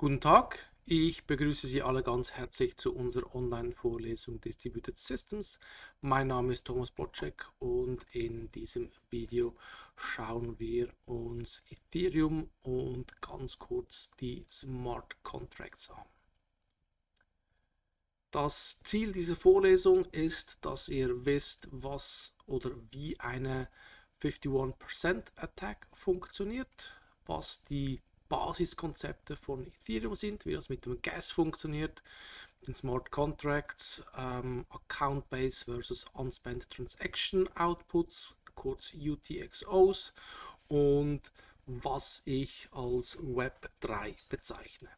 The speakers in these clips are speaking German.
Guten Tag, ich begrüße Sie alle ganz herzlich zu unserer Online-Vorlesung Distributed Systems. Mein Name ist Thomas Blotschek und in diesem Video schauen wir uns Ethereum und ganz kurz die Smart Contracts an. Das Ziel dieser Vorlesung ist, dass ihr wisst, was oder wie eine 51% Attack funktioniert, was die Basiskonzepte von Ethereum sind, wie das mit dem Gas funktioniert, den Smart Contracts, ähm, Account Base versus Unspent Transaction Outputs, kurz UTXOs und was ich als Web 3 bezeichne.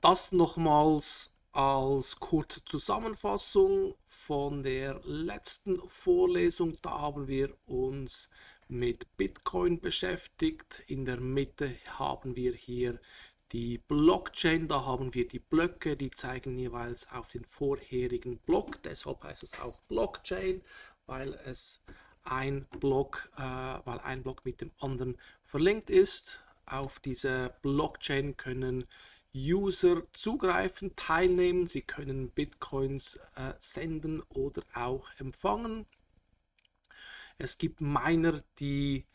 Das nochmals als kurze Zusammenfassung von der letzten Vorlesung. Da haben wir uns mit Bitcoin beschäftigt. In der Mitte haben wir hier die Blockchain, da haben wir die Blöcke, die zeigen jeweils auf den vorherigen Block. Deshalb heißt es auch Blockchain, weil es ein Block, äh, weil ein Block mit dem anderen verlinkt ist. Auf diese Blockchain können User zugreifen, teilnehmen, sie können Bitcoins äh, senden oder auch empfangen. Es gibt Miner, die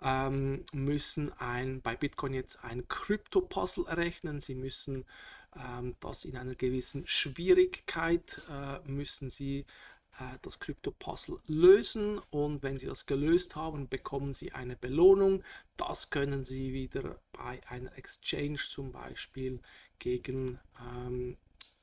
ähm, müssen ein, bei Bitcoin jetzt ein Krypto-Puzzle errechnen. Sie müssen ähm, das in einer gewissen Schwierigkeit, äh, müssen sie äh, das Krypto-Puzzle lösen und wenn sie das gelöst haben, bekommen sie eine Belohnung. Das können sie wieder bei einer Exchange zum Beispiel gegen ähm,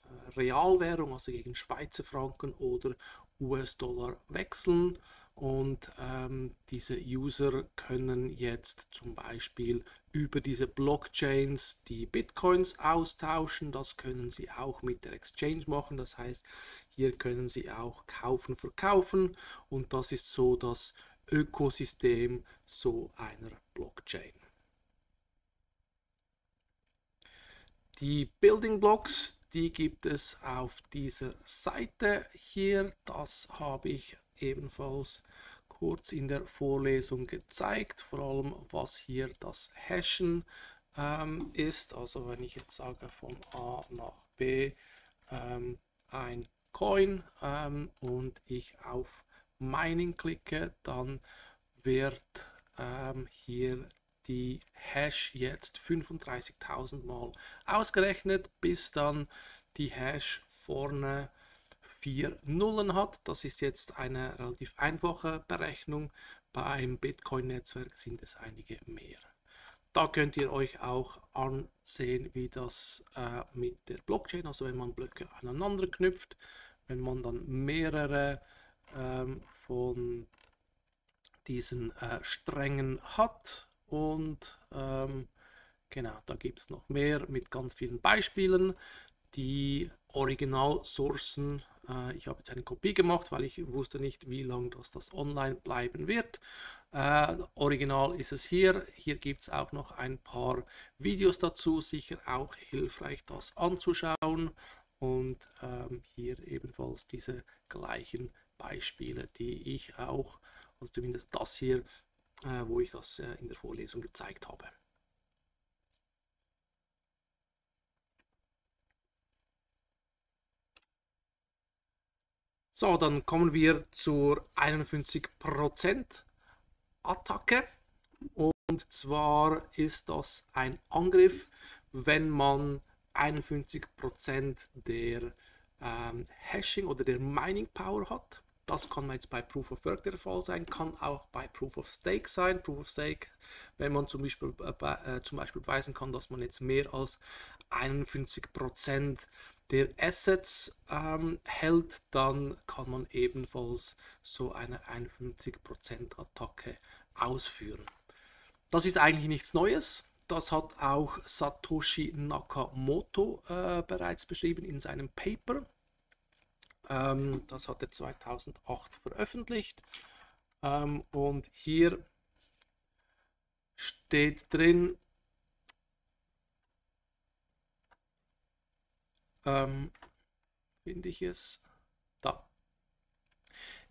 äh, Realwährung, also gegen Schweizer Franken oder US-Dollar wechseln. Und ähm, diese User können jetzt zum Beispiel über diese Blockchains die Bitcoins austauschen. Das können sie auch mit der Exchange machen. Das heißt, hier können sie auch kaufen, verkaufen. Und das ist so das Ökosystem so einer Blockchain. Die Building Blocks, die gibt es auf dieser Seite hier. Das habe ich ebenfalls kurz in der Vorlesung gezeigt, vor allem was hier das Hashen ähm, ist. Also wenn ich jetzt sage von A nach B ähm, ein Coin ähm, und ich auf Mining klicke, dann wird ähm, hier die Hash jetzt 35.000 Mal ausgerechnet, bis dann die Hash vorne vier Nullen hat. Das ist jetzt eine relativ einfache Berechnung. Beim Bitcoin-Netzwerk sind es einige mehr. Da könnt ihr euch auch ansehen, wie das äh, mit der Blockchain, also wenn man Blöcke aneinander knüpft, wenn man dann mehrere ähm, von diesen äh, Strängen hat und ähm, genau, da gibt es noch mehr mit ganz vielen Beispielen. Die Original-Sourcen äh, ich habe jetzt eine Kopie gemacht, weil ich wusste nicht, wie lange das, das online bleiben wird. Äh, original ist es hier. Hier gibt es auch noch ein paar Videos dazu. Sicher auch hilfreich, das anzuschauen. Und ähm, hier ebenfalls diese gleichen Beispiele, die ich auch, also zumindest das hier, äh, wo ich das äh, in der Vorlesung gezeigt habe. So, dann kommen wir zur 51% Attacke. Und zwar ist das ein Angriff, wenn man 51% der ähm, Hashing oder der Mining Power hat. Das kann jetzt bei Proof of Work der Fall sein, kann auch bei Proof of Stake sein. Proof of Stake, wenn man zum Beispiel, äh, äh, zum Beispiel beweisen kann, dass man jetzt mehr als 51% der Assets ähm, hält, dann kann man ebenfalls so eine 51% Attacke ausführen. Das ist eigentlich nichts Neues. Das hat auch Satoshi Nakamoto äh, bereits beschrieben in seinem Paper. Ähm, das hat er 2008 veröffentlicht. Ähm, und hier steht drin, ähm, finde ich es da.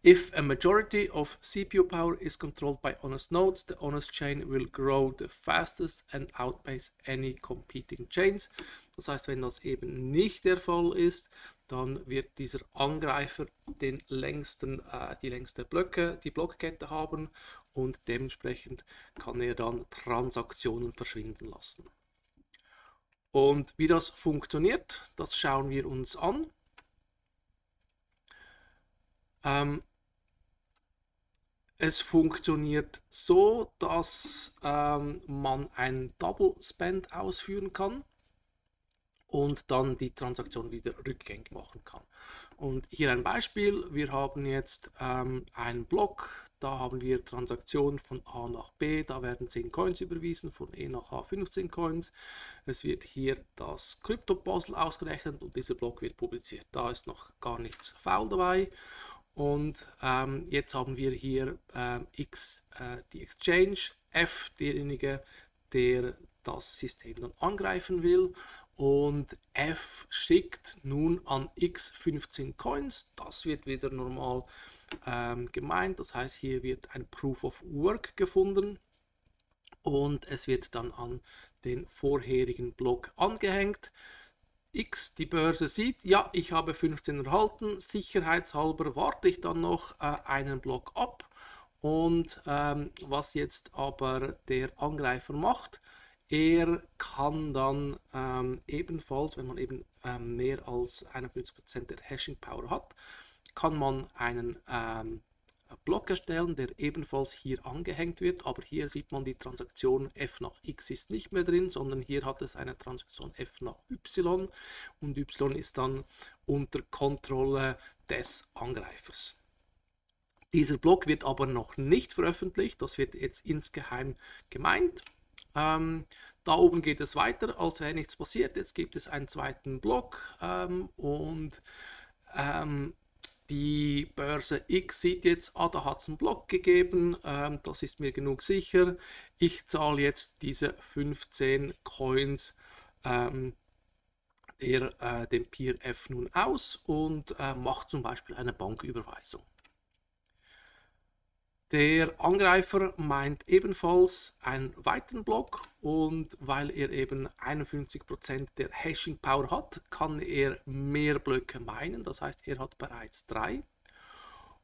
If a majority of CPU power is controlled by honest nodes, the honest chain will grow the fastest and outpace any competing chains. Das heißt, wenn das eben nicht der Fall ist, dann wird dieser Angreifer den längsten, äh, die längste Blöcke, die Blockkette haben und dementsprechend kann er dann Transaktionen verschwinden lassen. Und wie das funktioniert, das schauen wir uns an. Ähm, es funktioniert so, dass ähm, man ein Double Spend ausführen kann und dann die Transaktion wieder rückgängig machen kann. Und hier ein Beispiel, wir haben jetzt ähm, einen Block, da haben wir Transaktionen von A nach B, da werden 10 Coins überwiesen, von E nach H 15 Coins. Es wird hier das Krypto-Puzzle ausgerechnet und dieser Block wird publiziert. Da ist noch gar nichts faul dabei. Und ähm, jetzt haben wir hier äh, X, äh, die Exchange, F, derjenige, der das System dann angreifen will und F schickt nun an X 15 Coins. Das wird wieder normal ähm, gemeint. Das heißt, hier wird ein Proof of Work gefunden und es wird dann an den vorherigen Block angehängt. X, die Börse sieht, ja, ich habe 15 erhalten, sicherheitshalber warte ich dann noch äh, einen Block ab und ähm, was jetzt aber der Angreifer macht, er kann dann ähm, ebenfalls, wenn man eben ähm, mehr als 51% der Hashing Power hat, kann man einen ähm, Block erstellen, der ebenfalls hier angehängt wird, aber hier sieht man die Transaktion f nach x ist nicht mehr drin, sondern hier hat es eine Transaktion f nach y und y ist dann unter Kontrolle des Angreifers. Dieser Block wird aber noch nicht veröffentlicht, das wird jetzt insgeheim gemeint. Ähm, da oben geht es weiter, als wäre nichts passiert. Jetzt gibt es einen zweiten Block ähm, und ähm, die Börse X sieht jetzt, ah, da hat es einen Block gegeben, ähm, das ist mir genug sicher. Ich zahle jetzt diese 15 Coins ähm, der, äh, dem Peer F nun aus und äh, mache zum Beispiel eine Banküberweisung. Der Angreifer meint ebenfalls einen weiteren Block und weil er eben 51% der Hashing Power hat, kann er mehr Blöcke meinen. Das heißt, er hat bereits drei.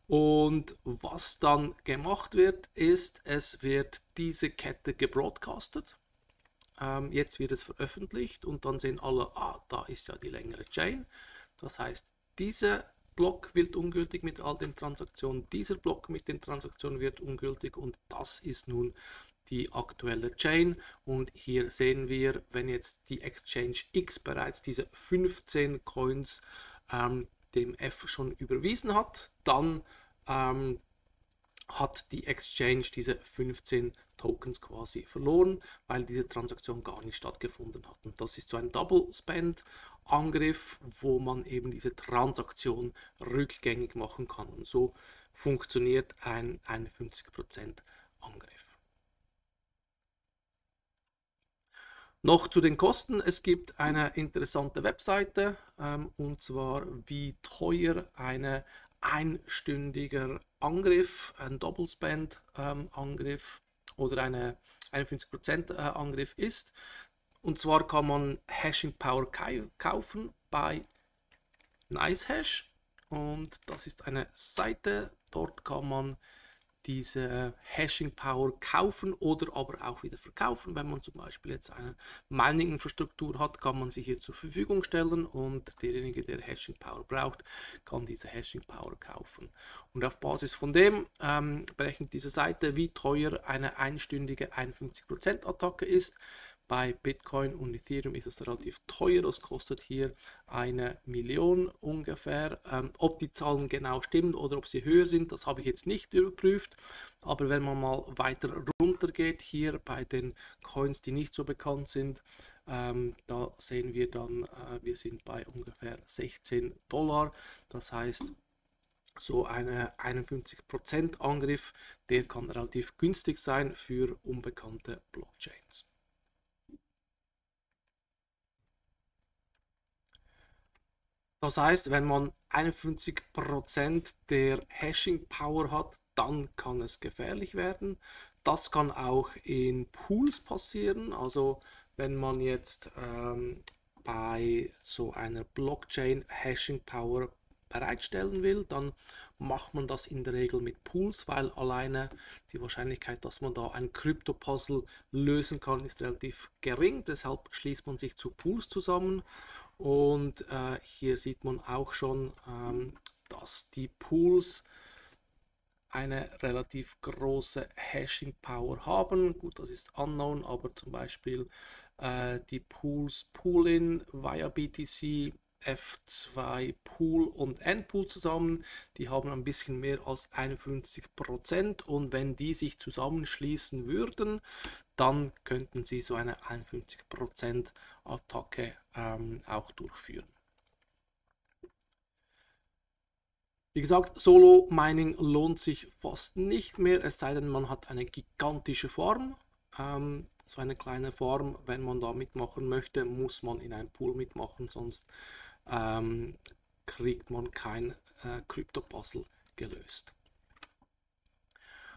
Und was dann gemacht wird, ist, es wird diese Kette gebroadcastet. Ähm, jetzt wird es veröffentlicht und dann sehen alle, ah, da ist ja die längere Chain. Das heißt, diese Block wird ungültig mit all den Transaktionen, dieser Block mit den Transaktionen wird ungültig und das ist nun die aktuelle Chain. Und hier sehen wir, wenn jetzt die Exchange X bereits diese 15 Coins ähm, dem F schon überwiesen hat, dann ähm, hat die Exchange diese 15 Tokens quasi verloren, weil diese Transaktion gar nicht stattgefunden hat. Und das ist so ein Double Spend Angriff, wo man eben diese Transaktion rückgängig machen kann. Und so funktioniert ein 51% Angriff. Noch zu den Kosten. Es gibt eine interessante Webseite ähm, und zwar wie teuer eine einstündiger Angriff, ein Doppelspend ähm, Angriff oder eine 51% äh, Angriff ist. Und zwar kann man Hashing Power kaufen bei NiceHash. Und das ist eine Seite, dort kann man diese Hashing Power kaufen oder aber auch wieder verkaufen. Wenn man zum Beispiel jetzt eine Mining-Infrastruktur hat, kann man sie hier zur Verfügung stellen und derjenige, der Hashing Power braucht, kann diese Hashing Power kaufen. Und auf Basis von dem ähm, berechnet diese Seite, wie teuer eine einstündige 51% Attacke ist. Bei Bitcoin und Ethereum ist es relativ teuer, das kostet hier eine Million ungefähr. Ähm, ob die Zahlen genau stimmen oder ob sie höher sind, das habe ich jetzt nicht überprüft. Aber wenn man mal weiter runter geht, hier bei den Coins, die nicht so bekannt sind, ähm, da sehen wir dann, äh, wir sind bei ungefähr 16 Dollar. Das heißt, so eine 51% Angriff, der kann relativ günstig sein für unbekannte Blockchains. Das heißt, wenn man 51% der Hashing Power hat, dann kann es gefährlich werden. Das kann auch in Pools passieren. Also wenn man jetzt ähm, bei so einer Blockchain Hashing Power bereitstellen will, dann macht man das in der Regel mit Pools, weil alleine die Wahrscheinlichkeit, dass man da ein Krypto-Puzzle lösen kann, ist relativ gering. Deshalb schließt man sich zu Pools zusammen. Und äh, hier sieht man auch schon, ähm, dass die Pools eine relativ große Hashing Power haben. Gut, das ist unknown, aber zum Beispiel äh, die Pools Poolin via BTC, F2 Pool und N-Pool zusammen, die haben ein bisschen mehr als 51% und wenn die sich zusammenschließen würden, dann könnten sie so eine 51% Attacke ähm, auch durchführen. Wie gesagt, Solo Mining lohnt sich fast nicht mehr, es sei denn, man hat eine gigantische Farm. Ähm, so eine kleine Form, wenn man da mitmachen möchte, muss man in einem Pool mitmachen, sonst ähm, kriegt man kein äh, Crypto-Puzzle gelöst.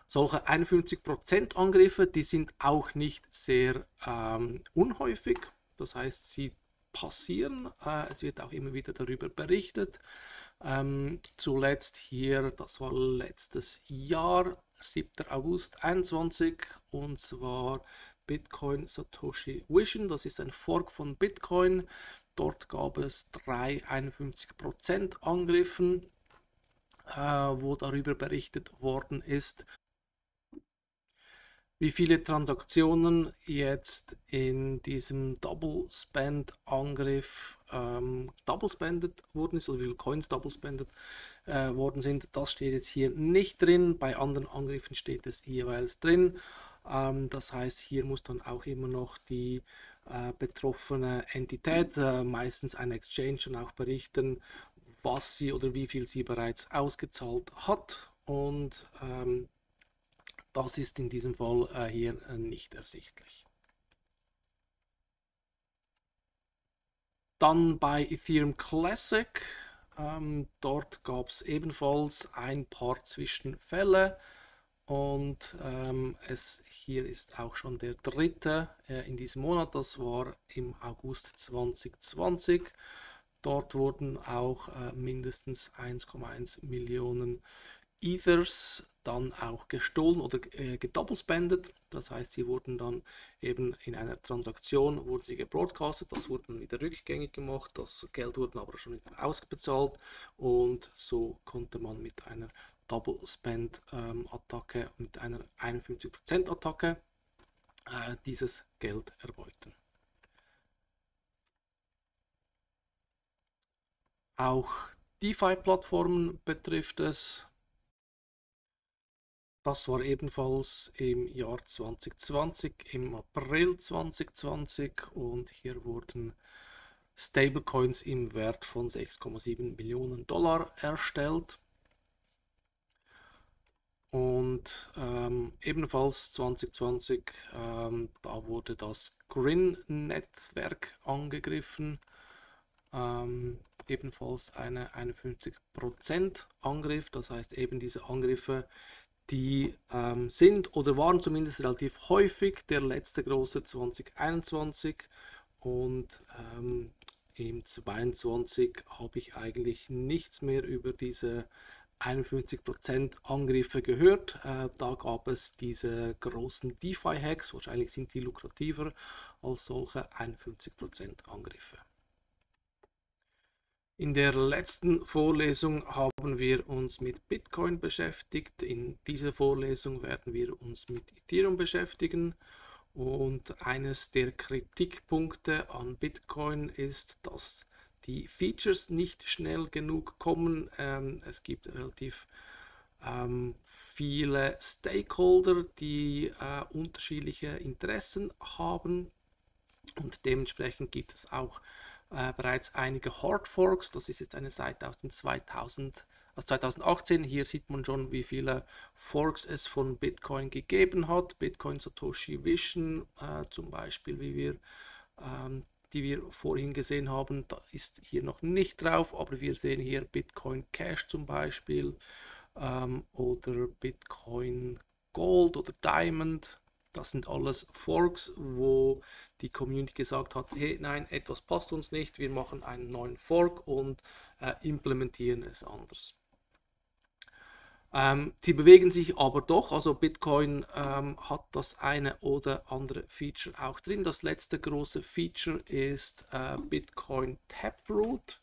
Solche 51% Angriffe, die sind auch nicht sehr ähm, unhäufig, das heißt, sie passieren, äh, es wird auch immer wieder darüber berichtet. Ähm, zuletzt hier, das war letztes Jahr, 7. August 21 und zwar Bitcoin Satoshi Vision. Das ist ein Fork von Bitcoin. Dort gab es drei 51% Angriffen, äh, wo darüber berichtet worden ist, wie viele Transaktionen jetzt in diesem Double Spend Angriff ähm, double spendet worden ist oder wie viele Coins double spendet äh, worden sind. Das steht jetzt hier nicht drin. Bei anderen Angriffen steht es jeweils drin. Ähm, das heißt, hier muss dann auch immer noch die betroffene Entität, äh, meistens ein Exchange, dann auch berichten, was sie oder wie viel sie bereits ausgezahlt hat. Und ähm, das ist in diesem Fall äh, hier äh, nicht ersichtlich. Dann bei Ethereum Classic, ähm, dort gab es ebenfalls ein paar Zwischenfälle. Und ähm, es, hier ist auch schon der dritte äh, in diesem Monat, das war im August 2020. Dort wurden auch äh, mindestens 1,1 Millionen Ethers dann auch gestohlen oder äh, gedoppelspendet. Das heißt, sie wurden dann eben in einer Transaktion wurden sie gebroadcastet, das wurde dann wieder rückgängig gemacht, das Geld wurde aber schon wieder ausbezahlt und so konnte man mit einer Double Spend ähm, Attacke mit einer 51% Attacke äh, dieses Geld erbeuten. Auch DeFi-Plattformen betrifft es. Das war ebenfalls im Jahr 2020, im April 2020 und hier wurden Stablecoins im Wert von 6,7 Millionen Dollar erstellt. Und ähm, ebenfalls 2020, ähm, da wurde das Grin-Netzwerk angegriffen. Ähm, ebenfalls eine 51% Angriff, das heißt eben diese Angriffe, die ähm, sind oder waren zumindest relativ häufig. Der letzte große 2021 und ähm, im 22 habe ich eigentlich nichts mehr über diese 51% Angriffe gehört. Äh, da gab es diese großen DeFi-Hacks, wahrscheinlich sind die lukrativer als solche 51% Angriffe. In der letzten Vorlesung haben wir uns mit Bitcoin beschäftigt. In dieser Vorlesung werden wir uns mit Ethereum beschäftigen. Und eines der Kritikpunkte an Bitcoin ist, dass die Features nicht schnell genug kommen. Ähm, es gibt relativ ähm, viele Stakeholder, die äh, unterschiedliche Interessen haben und dementsprechend gibt es auch äh, bereits einige Hard Forks. Das ist jetzt eine Seite aus, den 2000, aus 2018. Hier sieht man schon, wie viele Forks es von Bitcoin gegeben hat. Bitcoin Satoshi Vision äh, zum Beispiel, wie wir ähm, die wir vorhin gesehen haben, da ist hier noch nicht drauf, aber wir sehen hier Bitcoin Cash zum Beispiel ähm, oder Bitcoin Gold oder Diamond. Das sind alles Forks, wo die Community gesagt hat, hey, nein, etwas passt uns nicht, wir machen einen neuen Fork und äh, implementieren es anders. Ähm, sie bewegen sich aber doch, also Bitcoin ähm, hat das eine oder andere Feature auch drin. Das letzte große Feature ist äh, Bitcoin Taproot.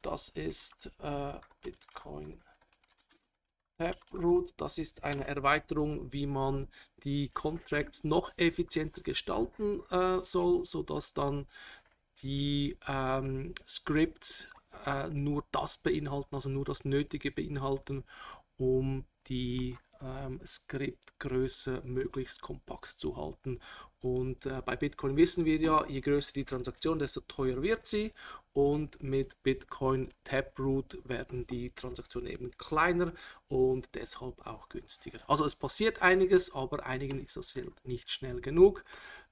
Das ist äh, Bitcoin Taproot. Das ist eine Erweiterung, wie man die Contracts noch effizienter gestalten äh, soll, sodass dann die ähm, Scripts äh, nur das beinhalten, also nur das Nötige beinhalten um die ähm, Skriptgröße möglichst kompakt zu halten. Und äh, bei Bitcoin wissen wir ja, je größer die Transaktion, desto teuer wird sie. Und mit Bitcoin Taproot werden die Transaktionen eben kleiner und deshalb auch günstiger. Also es passiert einiges, aber einigen ist das nicht schnell genug.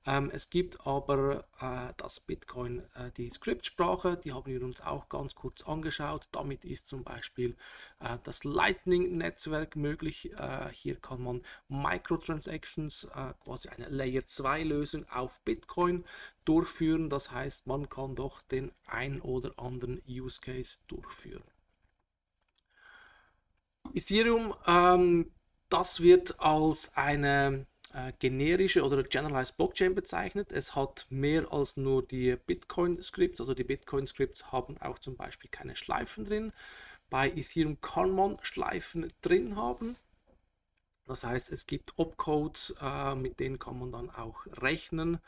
Ähm, es gibt aber äh, das Bitcoin, äh, die Skriptsprache, die haben wir uns auch ganz kurz angeschaut. Damit ist zum Beispiel äh, das Lightning-Netzwerk möglich. Äh, hier kann man Microtransactions, äh, quasi eine Layer 2-Lösung auf Bitcoin durchführen. Das heißt, man kann doch den ein oder anderen Use Case durchführen. Ethereum, ähm, das wird als eine äh, generische oder Generalized Blockchain bezeichnet. Es hat mehr als nur die Bitcoin-Scripts. Also die Bitcoin-Scripts haben auch zum Beispiel keine Schleifen drin. Bei Ethereum kann man Schleifen drin haben. Das heißt, es gibt Opcodes, äh, mit denen kann man dann auch rechnen.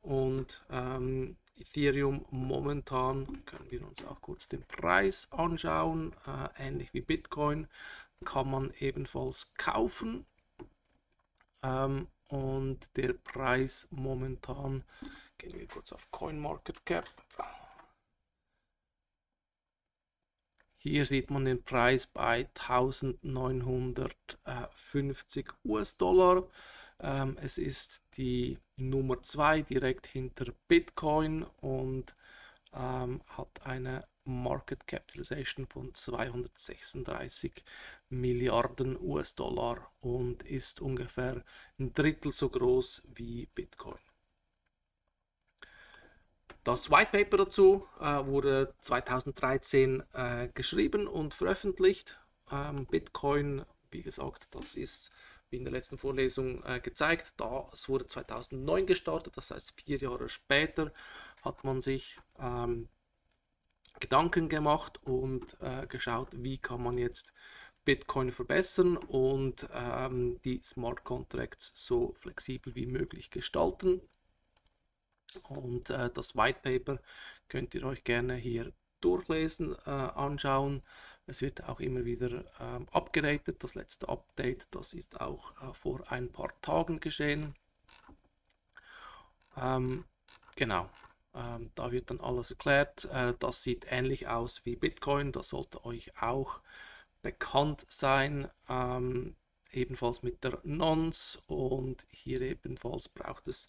Und ähm, Ethereum momentan, können wir uns auch kurz den Preis anschauen, äh, ähnlich wie Bitcoin, kann man ebenfalls kaufen ähm, und der Preis momentan, gehen wir kurz auf CoinMarketCap. Hier sieht man den Preis bei 1950 US-Dollar. Ähm, es ist die Nummer 2 direkt hinter Bitcoin und ähm, hat eine Market Capitalization von 236 Milliarden US-Dollar und ist ungefähr ein Drittel so groß wie Bitcoin. Das White Paper dazu äh, wurde 2013 äh, geschrieben und veröffentlicht. Ähm, Bitcoin, wie gesagt, das ist wie in der letzten Vorlesung äh, gezeigt, das wurde 2009 gestartet, das heißt vier Jahre später hat man sich ähm, Gedanken gemacht und äh, geschaut, wie kann man jetzt Bitcoin verbessern und ähm, die Smart Contracts so flexibel wie möglich gestalten. Und äh, das White Paper könnt ihr euch gerne hier durchlesen, äh, anschauen. Es wird auch immer wieder ähm, abgedatet. Das letzte Update, das ist auch äh, vor ein paar Tagen geschehen. Ähm, genau, ähm, da wird dann alles erklärt. Äh, das sieht ähnlich aus wie Bitcoin. Das sollte euch auch bekannt sein. Ähm, ebenfalls mit der Nonce und hier ebenfalls braucht es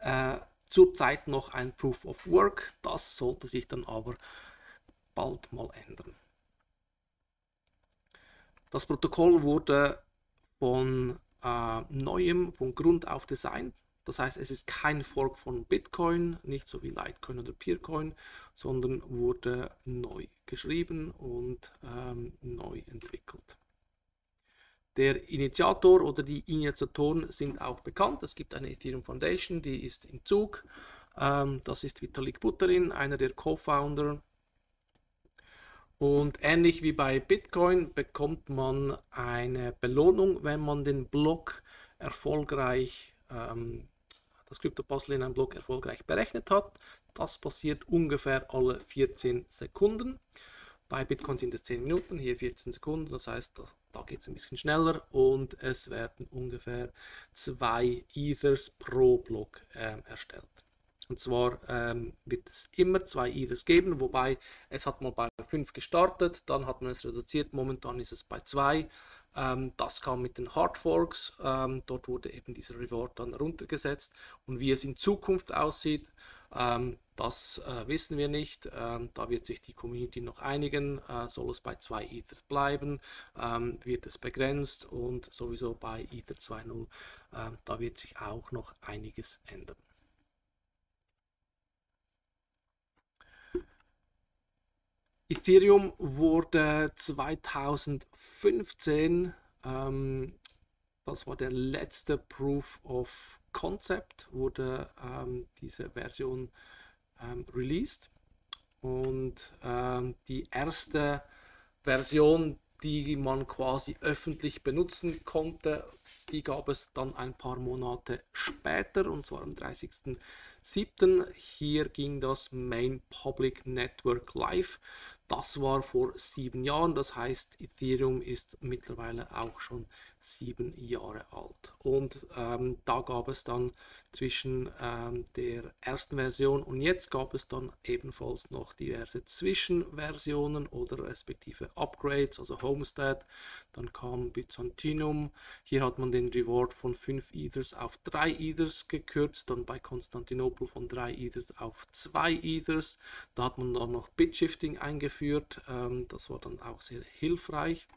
äh, zurzeit noch ein Proof of Work. Das sollte sich dann aber bald mal ändern. Das Protokoll wurde von äh, neuem, von Grund auf designt. Das heißt, es ist kein Fork von Bitcoin, nicht so wie Litecoin oder Peercoin, sondern wurde neu geschrieben und ähm, neu entwickelt. Der Initiator oder die Initiatoren sind auch bekannt. Es gibt eine Ethereum Foundation, die ist im Zug. Ähm, das ist Vitalik Buterin, einer der Co-Founder. Und ähnlich wie bei Bitcoin bekommt man eine Belohnung, wenn man den Block erfolgreich ähm, das Kryptopuzzle in einem Block erfolgreich berechnet hat. Das passiert ungefähr alle 14 Sekunden. Bei Bitcoin sind es 10 Minuten, hier 14 Sekunden, das heißt, da, da geht es ein bisschen schneller und es werden ungefähr zwei Ethers pro Block äh, erstellt. Und zwar ähm, wird es immer zwei Ethers geben, wobei es hat mal bei 5 gestartet, dann hat man es reduziert, momentan ist es bei 2. Ähm, das kam mit den Hard Forks. Ähm, dort wurde eben dieser Reward dann runtergesetzt. Und wie es in Zukunft aussieht, ähm, Das äh, wissen wir nicht. Da wird sich die Community noch einigen. Äh, soll es bei 2 Ether bleiben? Wird es begrenzt? Und sowieso bei Ether 2.0, äh, da wird sich auch noch einiges ändern. Ethereum wurde 2015, ähm, das war der letzte Proof of Concept, wurde ähm, diese Version ähm, released. Und ähm, die erste Version, die man quasi öffentlich benutzen konnte, die gab es dann ein paar Monate später, und zwar am 30.07. Hier ging das Main Public Network live. Das war vor sieben Jahren, das heißt, Ethereum ist mittlerweile auch schon sieben Jahre alt. Und ähm, da gab es dann zwischen ähm, der ersten Version und jetzt gab es dann ebenfalls noch diverse Zwischenversionen oder respektive Upgrades, also Homestead. Dann kam Byzantinum. Hier hat man den Reward von 5 Ethers auf 3 Ethers gekürzt, dann bei Konstantinopel von 3 Ethers auf 2 Ethers. Da hat man dann noch Bitshifting eingeführt. Ähm, das war dann auch sehr hilfreich.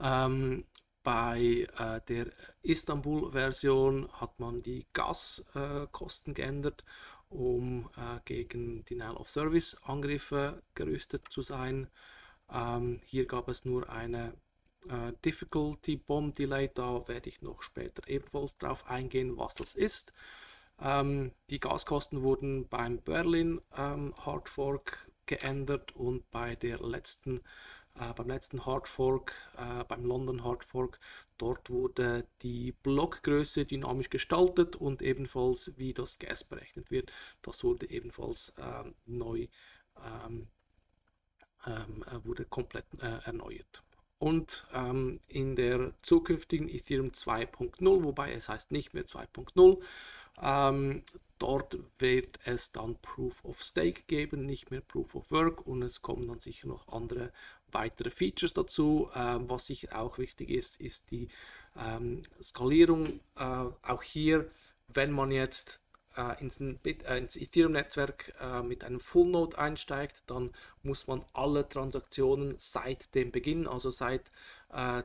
Ähm, bei äh, der Istanbul-Version hat man die Gaskosten geändert, um äh, gegen Denial of Service Angriffe gerüstet zu sein. Ähm, hier gab es nur eine äh, Difficulty Bomb Delay, da werde ich noch später ebenfalls darauf eingehen, was das ist. Ähm, die Gaskosten wurden beim Berlin ähm, Hard Fork geändert und bei der letzten äh, beim letzten Hardfork, äh, beim London Hardfork, dort wurde die Blockgröße dynamisch gestaltet und ebenfalls wie das Gas berechnet wird, das wurde ebenfalls äh, neu, ähm, ähm, äh, wurde komplett äh, erneuert. Und ähm, in der zukünftigen Ethereum 2.0, wobei es heißt nicht mehr 2.0, ähm, dort wird es dann Proof of Stake geben, nicht mehr Proof of Work und es kommen dann sicher noch andere weitere Features dazu. Ähm, was sicher auch wichtig ist, ist die ähm, Skalierung. Äh, auch hier, wenn man jetzt äh, ins, äh, ins Ethereum-Netzwerk äh, mit einem Full Node einsteigt, dann muss man alle Transaktionen seit dem Beginn, also seit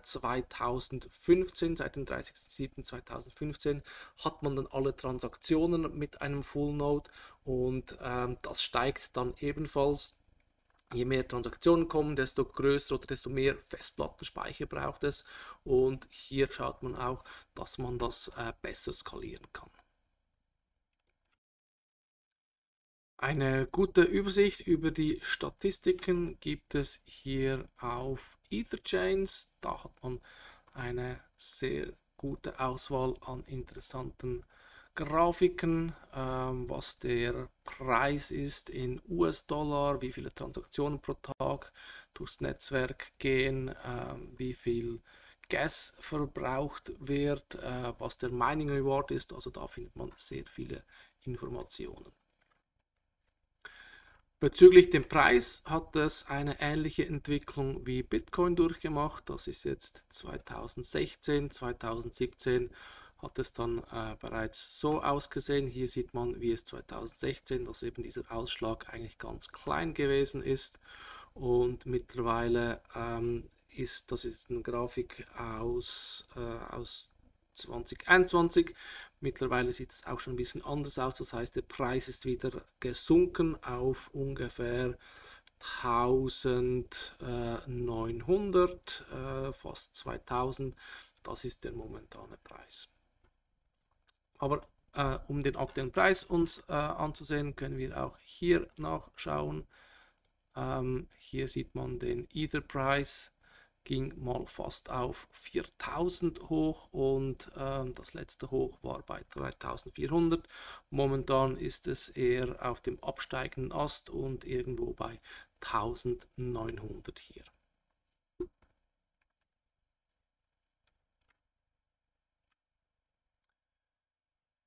2015, äh, seit dem 30.07.2015, hat man dann alle Transaktionen mit einem Full Node und ähm, das steigt dann ebenfalls je mehr Transaktionen kommen, desto größer oder desto mehr Festplattenspeicher braucht es. Und hier schaut man auch, dass man das äh, besser skalieren kann. Eine gute Übersicht über die Statistiken gibt es hier auf Etherchains. Da hat man eine sehr gute Auswahl an interessanten Grafiken, ähm, was der Preis ist in US-Dollar, wie viele Transaktionen pro Tag durchs Netzwerk gehen, ähm, wie viel Gas verbraucht wird, äh, was der Mining Reward ist. Also da findet man sehr viele Informationen. Bezüglich dem Preis hat es eine ähnliche Entwicklung wie Bitcoin durchgemacht. Das ist jetzt 2016, 2017 hat es dann äh, bereits so ausgesehen. Hier sieht man, wie es 2016, dass eben dieser Ausschlag eigentlich ganz klein gewesen ist. Und mittlerweile ähm, ist, das ist eine Grafik aus, äh, aus 2021. Mittlerweile sieht es auch schon ein bisschen anders aus. Das heißt, der Preis ist wieder gesunken auf ungefähr 1900, äh, fast 2000. Das ist der momentane Preis. Aber äh, um den aktuellen Preis uns äh, anzusehen, können wir auch hier nachschauen. Ähm, hier sieht man den Ether-Preis ging mal fast auf 4000 hoch und äh, das letzte Hoch war bei 3400. Momentan ist es eher auf dem absteigenden Ast und irgendwo bei 1900 hier.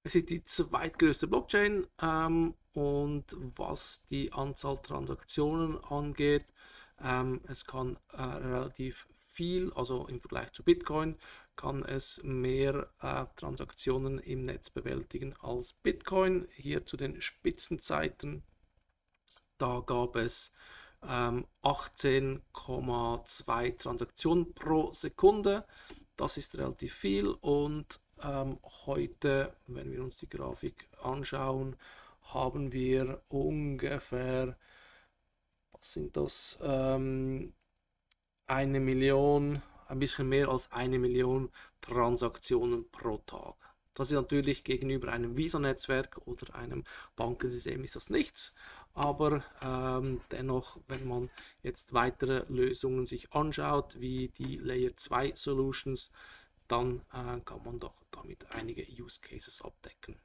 Es ist die zweitgrößte Blockchain ähm, und was die Anzahl Transaktionen angeht, ähm, es kann äh, relativ viel, also im Vergleich zu Bitcoin, kann es mehr äh, Transaktionen im Netz bewältigen als Bitcoin. Hier zu den Spitzenzeiten, da gab es ähm, 18,2 Transaktionen pro Sekunde. Das ist relativ viel und ähm, heute, wenn wir uns die Grafik anschauen, haben wir ungefähr, was sind das, ähm, eine Million, ein bisschen mehr als eine Million Transaktionen pro Tag. Das ist natürlich gegenüber einem Visa-Netzwerk oder einem Bankensystem ist das nichts, aber ähm, dennoch, wenn man jetzt weitere Lösungen sich anschaut, wie die Layer 2 Solutions, dann äh, kann man doch damit einige Use Cases abdecken.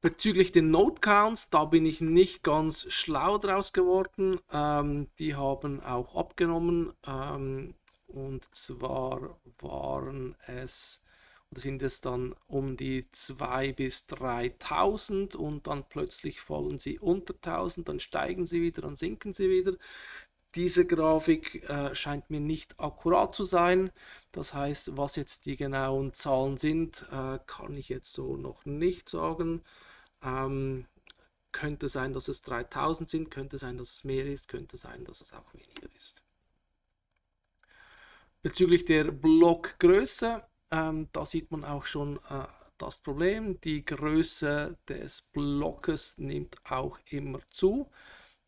Bezüglich den Node Counts, da bin ich nicht ganz schlau draus geworden. Ähm, die haben auch abgenommen. Ähm, und zwar waren es, oder sind es dann um die 2.000 bis 3.000 und dann plötzlich fallen sie unter 1.000, dann steigen sie wieder, dann sinken sie wieder. Diese Grafik äh, scheint mir nicht akkurat zu sein. Das heißt, was jetzt die genauen Zahlen sind, äh, kann ich jetzt so noch nicht sagen. Ähm, könnte sein, dass es 3000 sind, könnte sein, dass es mehr ist, könnte sein, dass es auch weniger ist. Bezüglich der Blockgröße, ähm, da sieht man auch schon äh, das Problem. Die Größe des Blockes nimmt auch immer zu.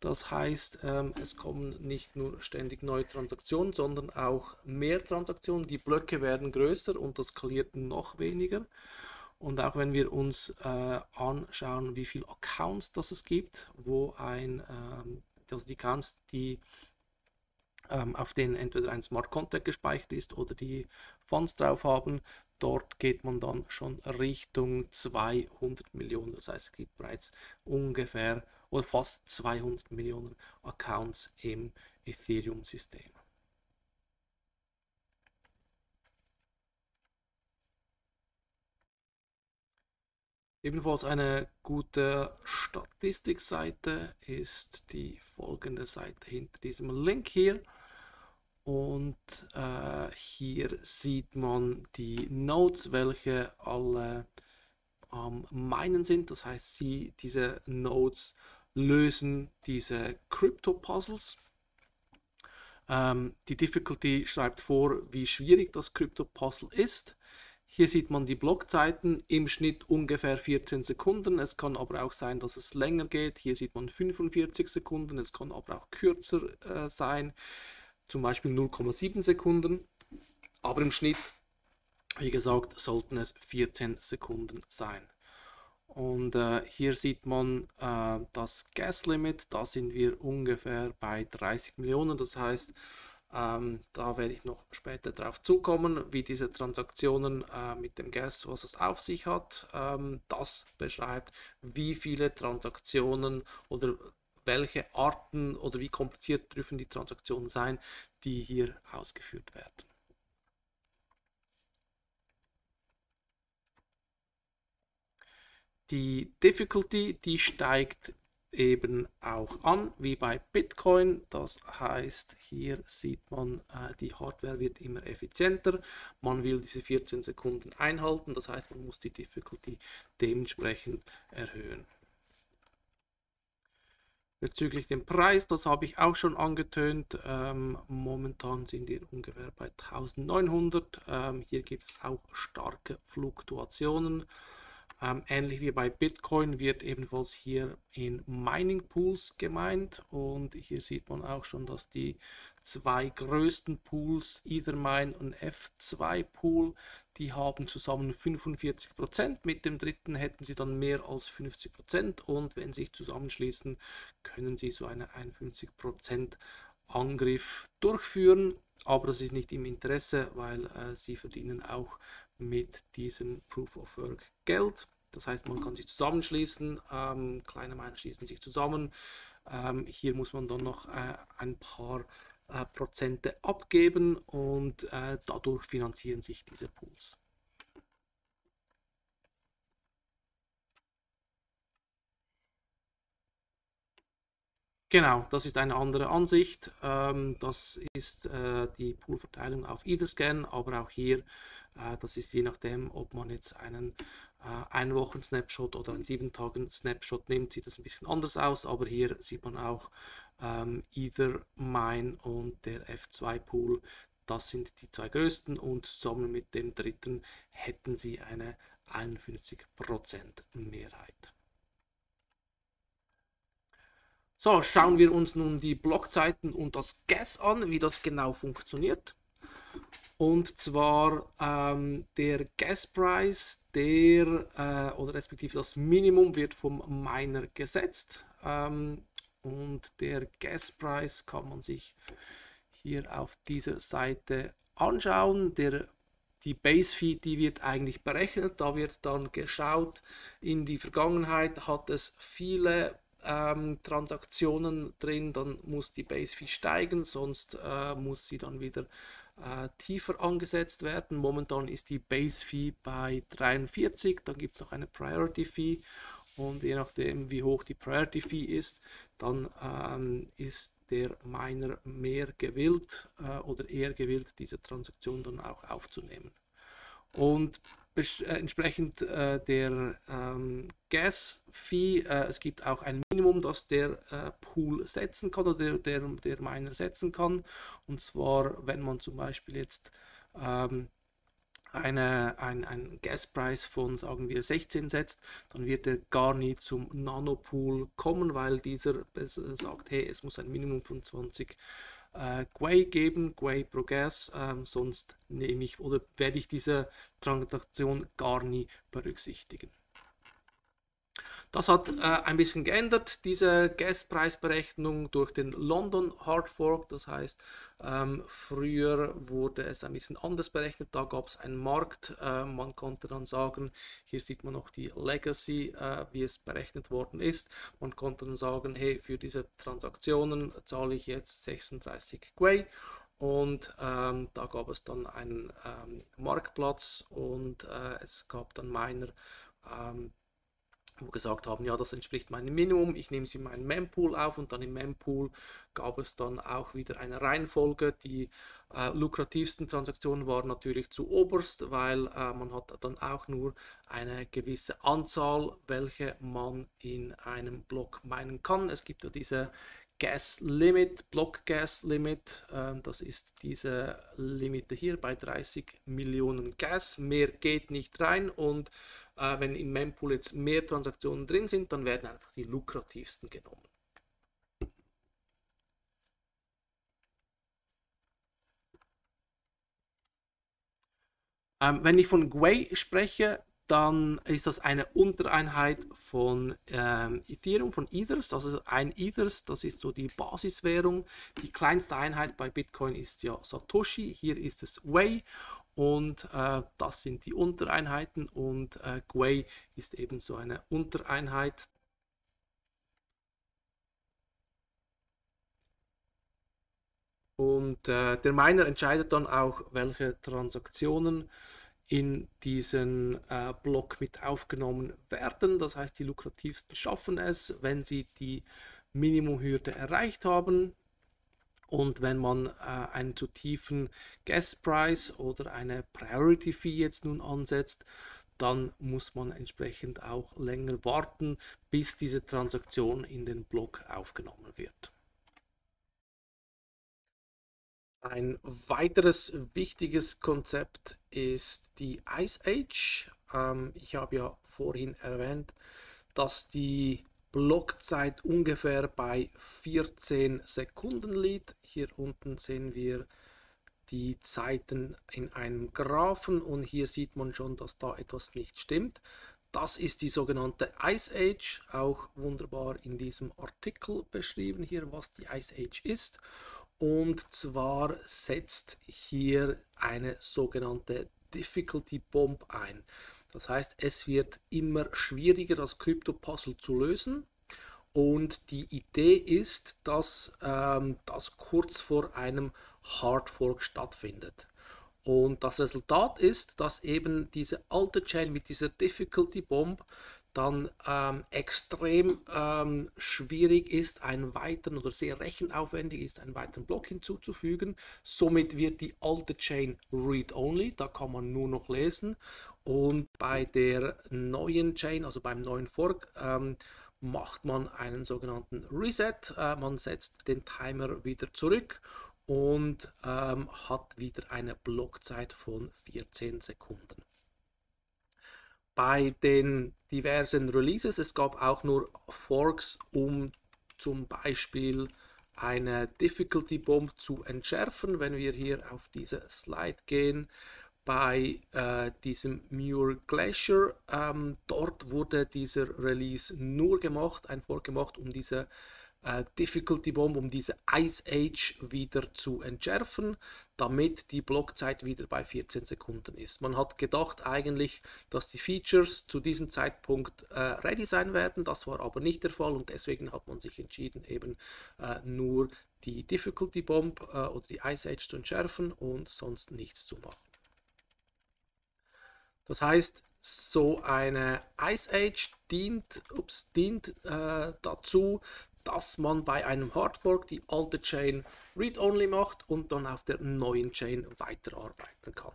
Das heißt, ähm, es kommen nicht nur ständig neue Transaktionen, sondern auch mehr Transaktionen. Die Blöcke werden größer und das skaliert noch weniger. Und auch wenn wir uns äh, anschauen, wie viele Accounts das es gibt, wo ein, ähm, also die Accounts, die ähm, auf denen entweder ein Smart Contract gespeichert ist oder die Fonds drauf haben, dort geht man dann schon Richtung 200 Millionen. Das heißt, es gibt bereits ungefähr oder fast 200 Millionen Accounts im Ethereum-System. Ebenfalls eine gute Statistikseite ist die folgende Seite hinter diesem Link hier. Und äh, hier sieht man die Nodes, welche alle am ähm, Meinen sind. Das heißt, sie, diese Nodes lösen diese Crypto-Puzzles. Ähm, die Difficulty schreibt vor, wie schwierig das Crypto-Puzzle ist. Hier sieht man die Blockzeiten, im Schnitt ungefähr 14 Sekunden. Es kann aber auch sein, dass es länger geht. Hier sieht man 45 Sekunden, es kann aber auch kürzer äh, sein, zum Beispiel 0,7 Sekunden. Aber im Schnitt, wie gesagt, sollten es 14 Sekunden sein. Und äh, hier sieht man äh, das Gas Limit, da sind wir ungefähr bei 30 Millionen. Das heißt, ähm, da werde ich noch später darauf zukommen, wie diese Transaktionen äh, mit dem Gas, was es auf sich hat. Ähm, das beschreibt, wie viele Transaktionen oder welche Arten oder wie kompliziert dürfen die Transaktionen sein, die hier ausgeführt werden. Die Difficulty, die steigt eben auch an, wie bei Bitcoin. Das heißt, hier sieht man, äh, die Hardware wird immer effizienter. Man will diese 14 Sekunden einhalten, das heißt, man muss die Difficulty dementsprechend erhöhen. Bezüglich dem Preis, das habe ich auch schon angetönt. Ähm, momentan sind wir ungefähr bei 1900. Ähm, hier gibt es auch starke Fluktuationen. Ähm, ähnlich wie bei Bitcoin wird ebenfalls hier in Mining Pools gemeint und hier sieht man auch schon, dass die zwei größten Pools, Ethermine und F2 Pool, die haben zusammen 45%. Mit dem dritten hätten sie dann mehr als 50% und wenn sie sich zusammenschließen, können sie so einen 51% Angriff durchführen. Aber das ist nicht im Interesse, weil äh, sie verdienen auch mit diesem Proof of Work Geld. Das heißt, man kann sich zusammenschließen, ähm, kleine Miner schließen sich zusammen. Ähm, hier muss man dann noch äh, ein paar äh, Prozente abgeben und äh, dadurch finanzieren sich diese Pools. Genau, das ist eine andere Ansicht. Ähm, das ist äh, die Poolverteilung auf Etherscan, aber auch hier, das ist je nachdem, ob man jetzt einen äh, ein Wochen Snapshot oder einen sieben Tagen Snapshot nimmt, sieht das ein bisschen anders aus, aber hier sieht man auch ähm, Ether, Mine und der F2 Pool. Das sind die zwei größten und zusammen mit dem dritten hätten sie eine 51% Mehrheit. So, schauen wir uns nun die Blockzeiten und das Gas an, wie das genau funktioniert. Und zwar ähm, der Gaspreis, der äh, oder respektive das Minimum wird vom Miner gesetzt. Ähm, und der Gaspreis kann man sich hier auf dieser Seite anschauen. Der, die Base Fee, die wird eigentlich berechnet. Da wird dann geschaut, in die Vergangenheit hat es viele ähm, Transaktionen drin, dann muss die Base Fee steigen, sonst äh, muss sie dann wieder äh, tiefer angesetzt werden. Momentan ist die Base Fee bei 43, dann gibt es noch eine Priority Fee und je nachdem wie hoch die Priority Fee ist, dann ähm, ist der Miner mehr gewillt äh, oder eher gewillt, diese Transaktion dann auch aufzunehmen. Und entsprechend äh, der ähm, Gas-Fee, äh, es gibt auch ein Minimum, das der äh, Pool setzen kann oder der, der, der Miner setzen kann. Und zwar, wenn man zum Beispiel jetzt ähm, eine, ein, ein Gaspreis von, sagen wir, 16 setzt, dann wird er gar nie zum Nanopool kommen, weil dieser sagt, hey, es muss ein Minimum von 20 äh, Gwei geben, Gwei pro Gas, ähm, sonst nehme ich oder werde ich diese Transaktion gar nie berücksichtigen. Das hat äh, ein bisschen geändert, diese Gaspreisberechnung durch den London Hard Fork. Das heißt, ähm, früher wurde es ein bisschen anders berechnet. Da gab es einen Markt. Äh, man konnte dann sagen, hier sieht man noch die Legacy, äh, wie es berechnet worden ist. Man konnte dann sagen, hey, für diese Transaktionen zahle ich jetzt 36 Gwei. Und ähm, da gab es dann einen ähm, Marktplatz und äh, es gab dann Miner, ähm, wo gesagt haben, ja, das entspricht meinem Minimum, ich nehme sie in meinen Mempool auf und dann im Mempool gab es dann auch wieder eine Reihenfolge. Die äh, lukrativsten Transaktionen waren natürlich zu oberst, weil äh, man hat dann auch nur eine gewisse Anzahl, welche man in einem Block meinen kann. Es gibt ja diese Gas Limit, Block Gas Limit, äh, das ist diese Limite hier bei 30 Millionen Gas. Mehr geht nicht rein und äh, wenn im Mempool jetzt mehr Transaktionen drin sind, dann werden einfach die lukrativsten genommen. Ähm, wenn ich von Gwei spreche, dann ist das eine Untereinheit von ähm, Ethereum, von Ethers. Also ein Ethers, das ist so die Basiswährung. Die kleinste Einheit bei Bitcoin ist ja Satoshi, hier ist es Wei und äh, das sind die Untereinheiten und äh, Gwei ist eben so eine Untereinheit. Und äh, der Miner entscheidet dann auch, welche Transaktionen in diesen äh, Block mit aufgenommen werden. Das heißt, die lukrativsten schaffen es, wenn sie die Minimumhürde erreicht haben. Und wenn man äh, einen zu tiefen Gas Price oder eine Priority Fee jetzt nun ansetzt, dann muss man entsprechend auch länger warten, bis diese Transaktion in den Block aufgenommen wird. Ein weiteres wichtiges Konzept ist die Ice Age. Ähm, ich habe ja vorhin erwähnt, dass die Blockzeit ungefähr bei 14 Sekunden liegt. Hier unten sehen wir die Zeiten in einem Graphen und hier sieht man schon, dass da etwas nicht stimmt. Das ist die sogenannte Ice Age, auch wunderbar in diesem Artikel beschrieben hier, was die Ice Age ist. Und zwar setzt hier eine sogenannte Difficulty Bomb ein. Das heißt, es wird immer schwieriger, das Krypto-Puzzle zu lösen. Und die Idee ist, dass ähm, das kurz vor einem Hard Fork stattfindet. Und das Resultat ist, dass eben diese alte Chain mit dieser Difficulty Bomb dann ähm, extrem ähm, schwierig ist, einen weiteren oder sehr rechenaufwendig ist, einen weiteren Block hinzuzufügen. Somit wird die alte Chain read-only, da kann man nur noch lesen. Und bei der neuen Chain, also beim neuen Fork, ähm, macht man einen sogenannten Reset. Äh, man setzt den Timer wieder zurück und ähm, hat wieder eine Blockzeit von 14 Sekunden bei den diversen Releases. Es gab auch nur Forks, um zum Beispiel eine Difficulty Bomb zu entschärfen. Wenn wir hier auf diese Slide gehen, bei äh, diesem Muir Glacier, ähm, dort wurde dieser Release nur gemacht, ein Fork gemacht, um diese äh, Difficulty Bomb, um diese Ice Age wieder zu entschärfen, damit die Blockzeit wieder bei 14 Sekunden ist. Man hat gedacht eigentlich, dass die Features zu diesem Zeitpunkt äh, ready sein werden, das war aber nicht der Fall und deswegen hat man sich entschieden, eben äh, nur die Difficulty Bomb äh, oder die Ice Age zu entschärfen und sonst nichts zu machen. Das heißt, so eine Ice Age dient, ups, dient äh, dazu, dass man bei einem Hardfork die alte Chain read-only macht und dann auf der neuen Chain weiterarbeiten kann.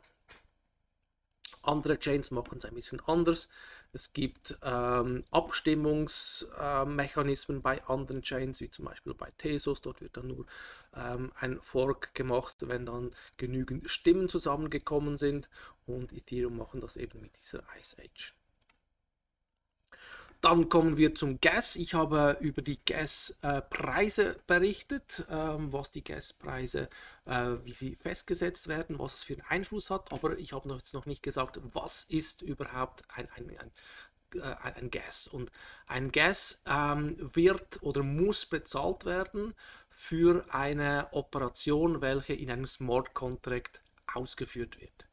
Andere Chains machen es ein bisschen anders. Es gibt ähm, Abstimmungsmechanismen äh, bei anderen Chains, wie zum Beispiel bei Tesos. Dort wird dann nur ähm, ein Fork gemacht, wenn dann genügend Stimmen zusammengekommen sind. Und Ethereum machen das eben mit dieser Ice Age. Dann kommen wir zum Gas. Ich habe über die Gaspreise berichtet, ähm, was die Gaspreise, äh, wie sie festgesetzt werden, was es für einen Einfluss hat. Aber ich habe jetzt noch nicht gesagt, was ist überhaupt ein, ein, ein, äh, ein Gas. Und ein Gas ähm, wird oder muss bezahlt werden für eine Operation, welche in einem Smart Contract ausgeführt wird.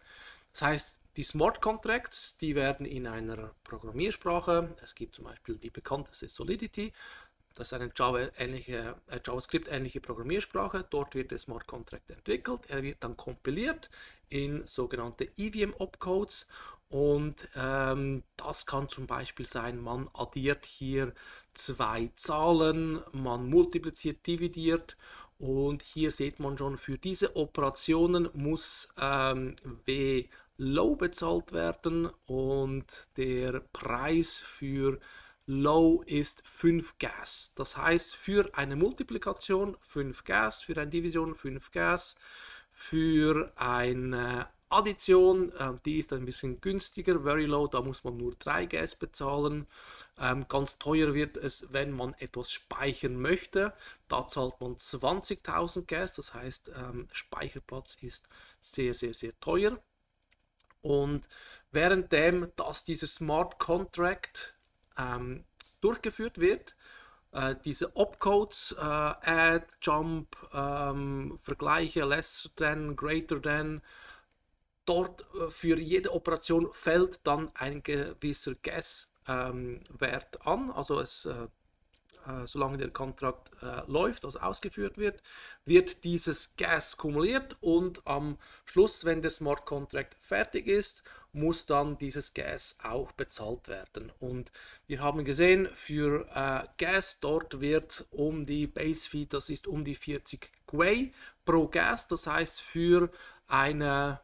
Das heißt, die Smart Contracts, die werden in einer Programmiersprache, es gibt zum Beispiel die bekannteste Solidity, das ist eine Java-ähnliche, äh, JavaScript-ähnliche Programmiersprache. Dort wird der Smart Contract entwickelt. Er wird dann kompiliert in sogenannte EVM-Opcodes. Und ähm, das kann zum Beispiel sein, man addiert hier zwei Zahlen, man multipliziert, dividiert. Und hier sieht man schon, für diese Operationen muss ähm, W Low bezahlt werden und der Preis für Low ist 5 Gas. Das heißt, für eine Multiplikation 5 Gas, für eine Division 5 Gas, für eine Addition, äh, die ist ein bisschen günstiger, very low, da muss man nur 3 Gas bezahlen. Ähm, ganz teuer wird es, wenn man etwas speichern möchte. Da zahlt man 20.000 Gas, das heißt, ähm, Speicherplatz ist sehr, sehr, sehr teuer. Und währenddem, dass dieser Smart Contract ähm, durchgeführt wird, äh, diese Opcodes, äh, Add, Jump, ähm, Vergleiche, Less than, Greater than, dort äh, für jede Operation fällt dann ein gewisser Guess-Wert ähm, an. Also es äh, solange der Kontrakt äh, läuft, also ausgeführt wird, wird dieses Gas kumuliert und am Schluss, wenn der Smart Contract fertig ist, muss dann dieses Gas auch bezahlt werden. Und wir haben gesehen, für äh, Gas dort wird um die Base Fee, das ist um die 40 Gwei pro Gas, das heißt für eine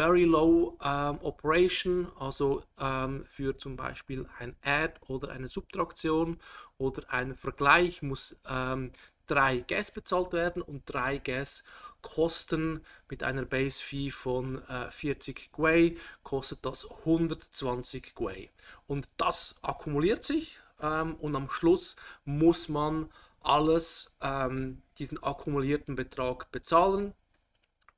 Very Low ähm, Operation, also ähm, für zum Beispiel ein Add oder eine Subtraktion oder ein Vergleich muss ähm, drei Gas bezahlt werden und drei Gas kosten mit einer Base Fee von äh, 40 Gwei kostet das 120 Gwei. Und das akkumuliert sich ähm, und am Schluss muss man alles ähm, diesen akkumulierten Betrag bezahlen.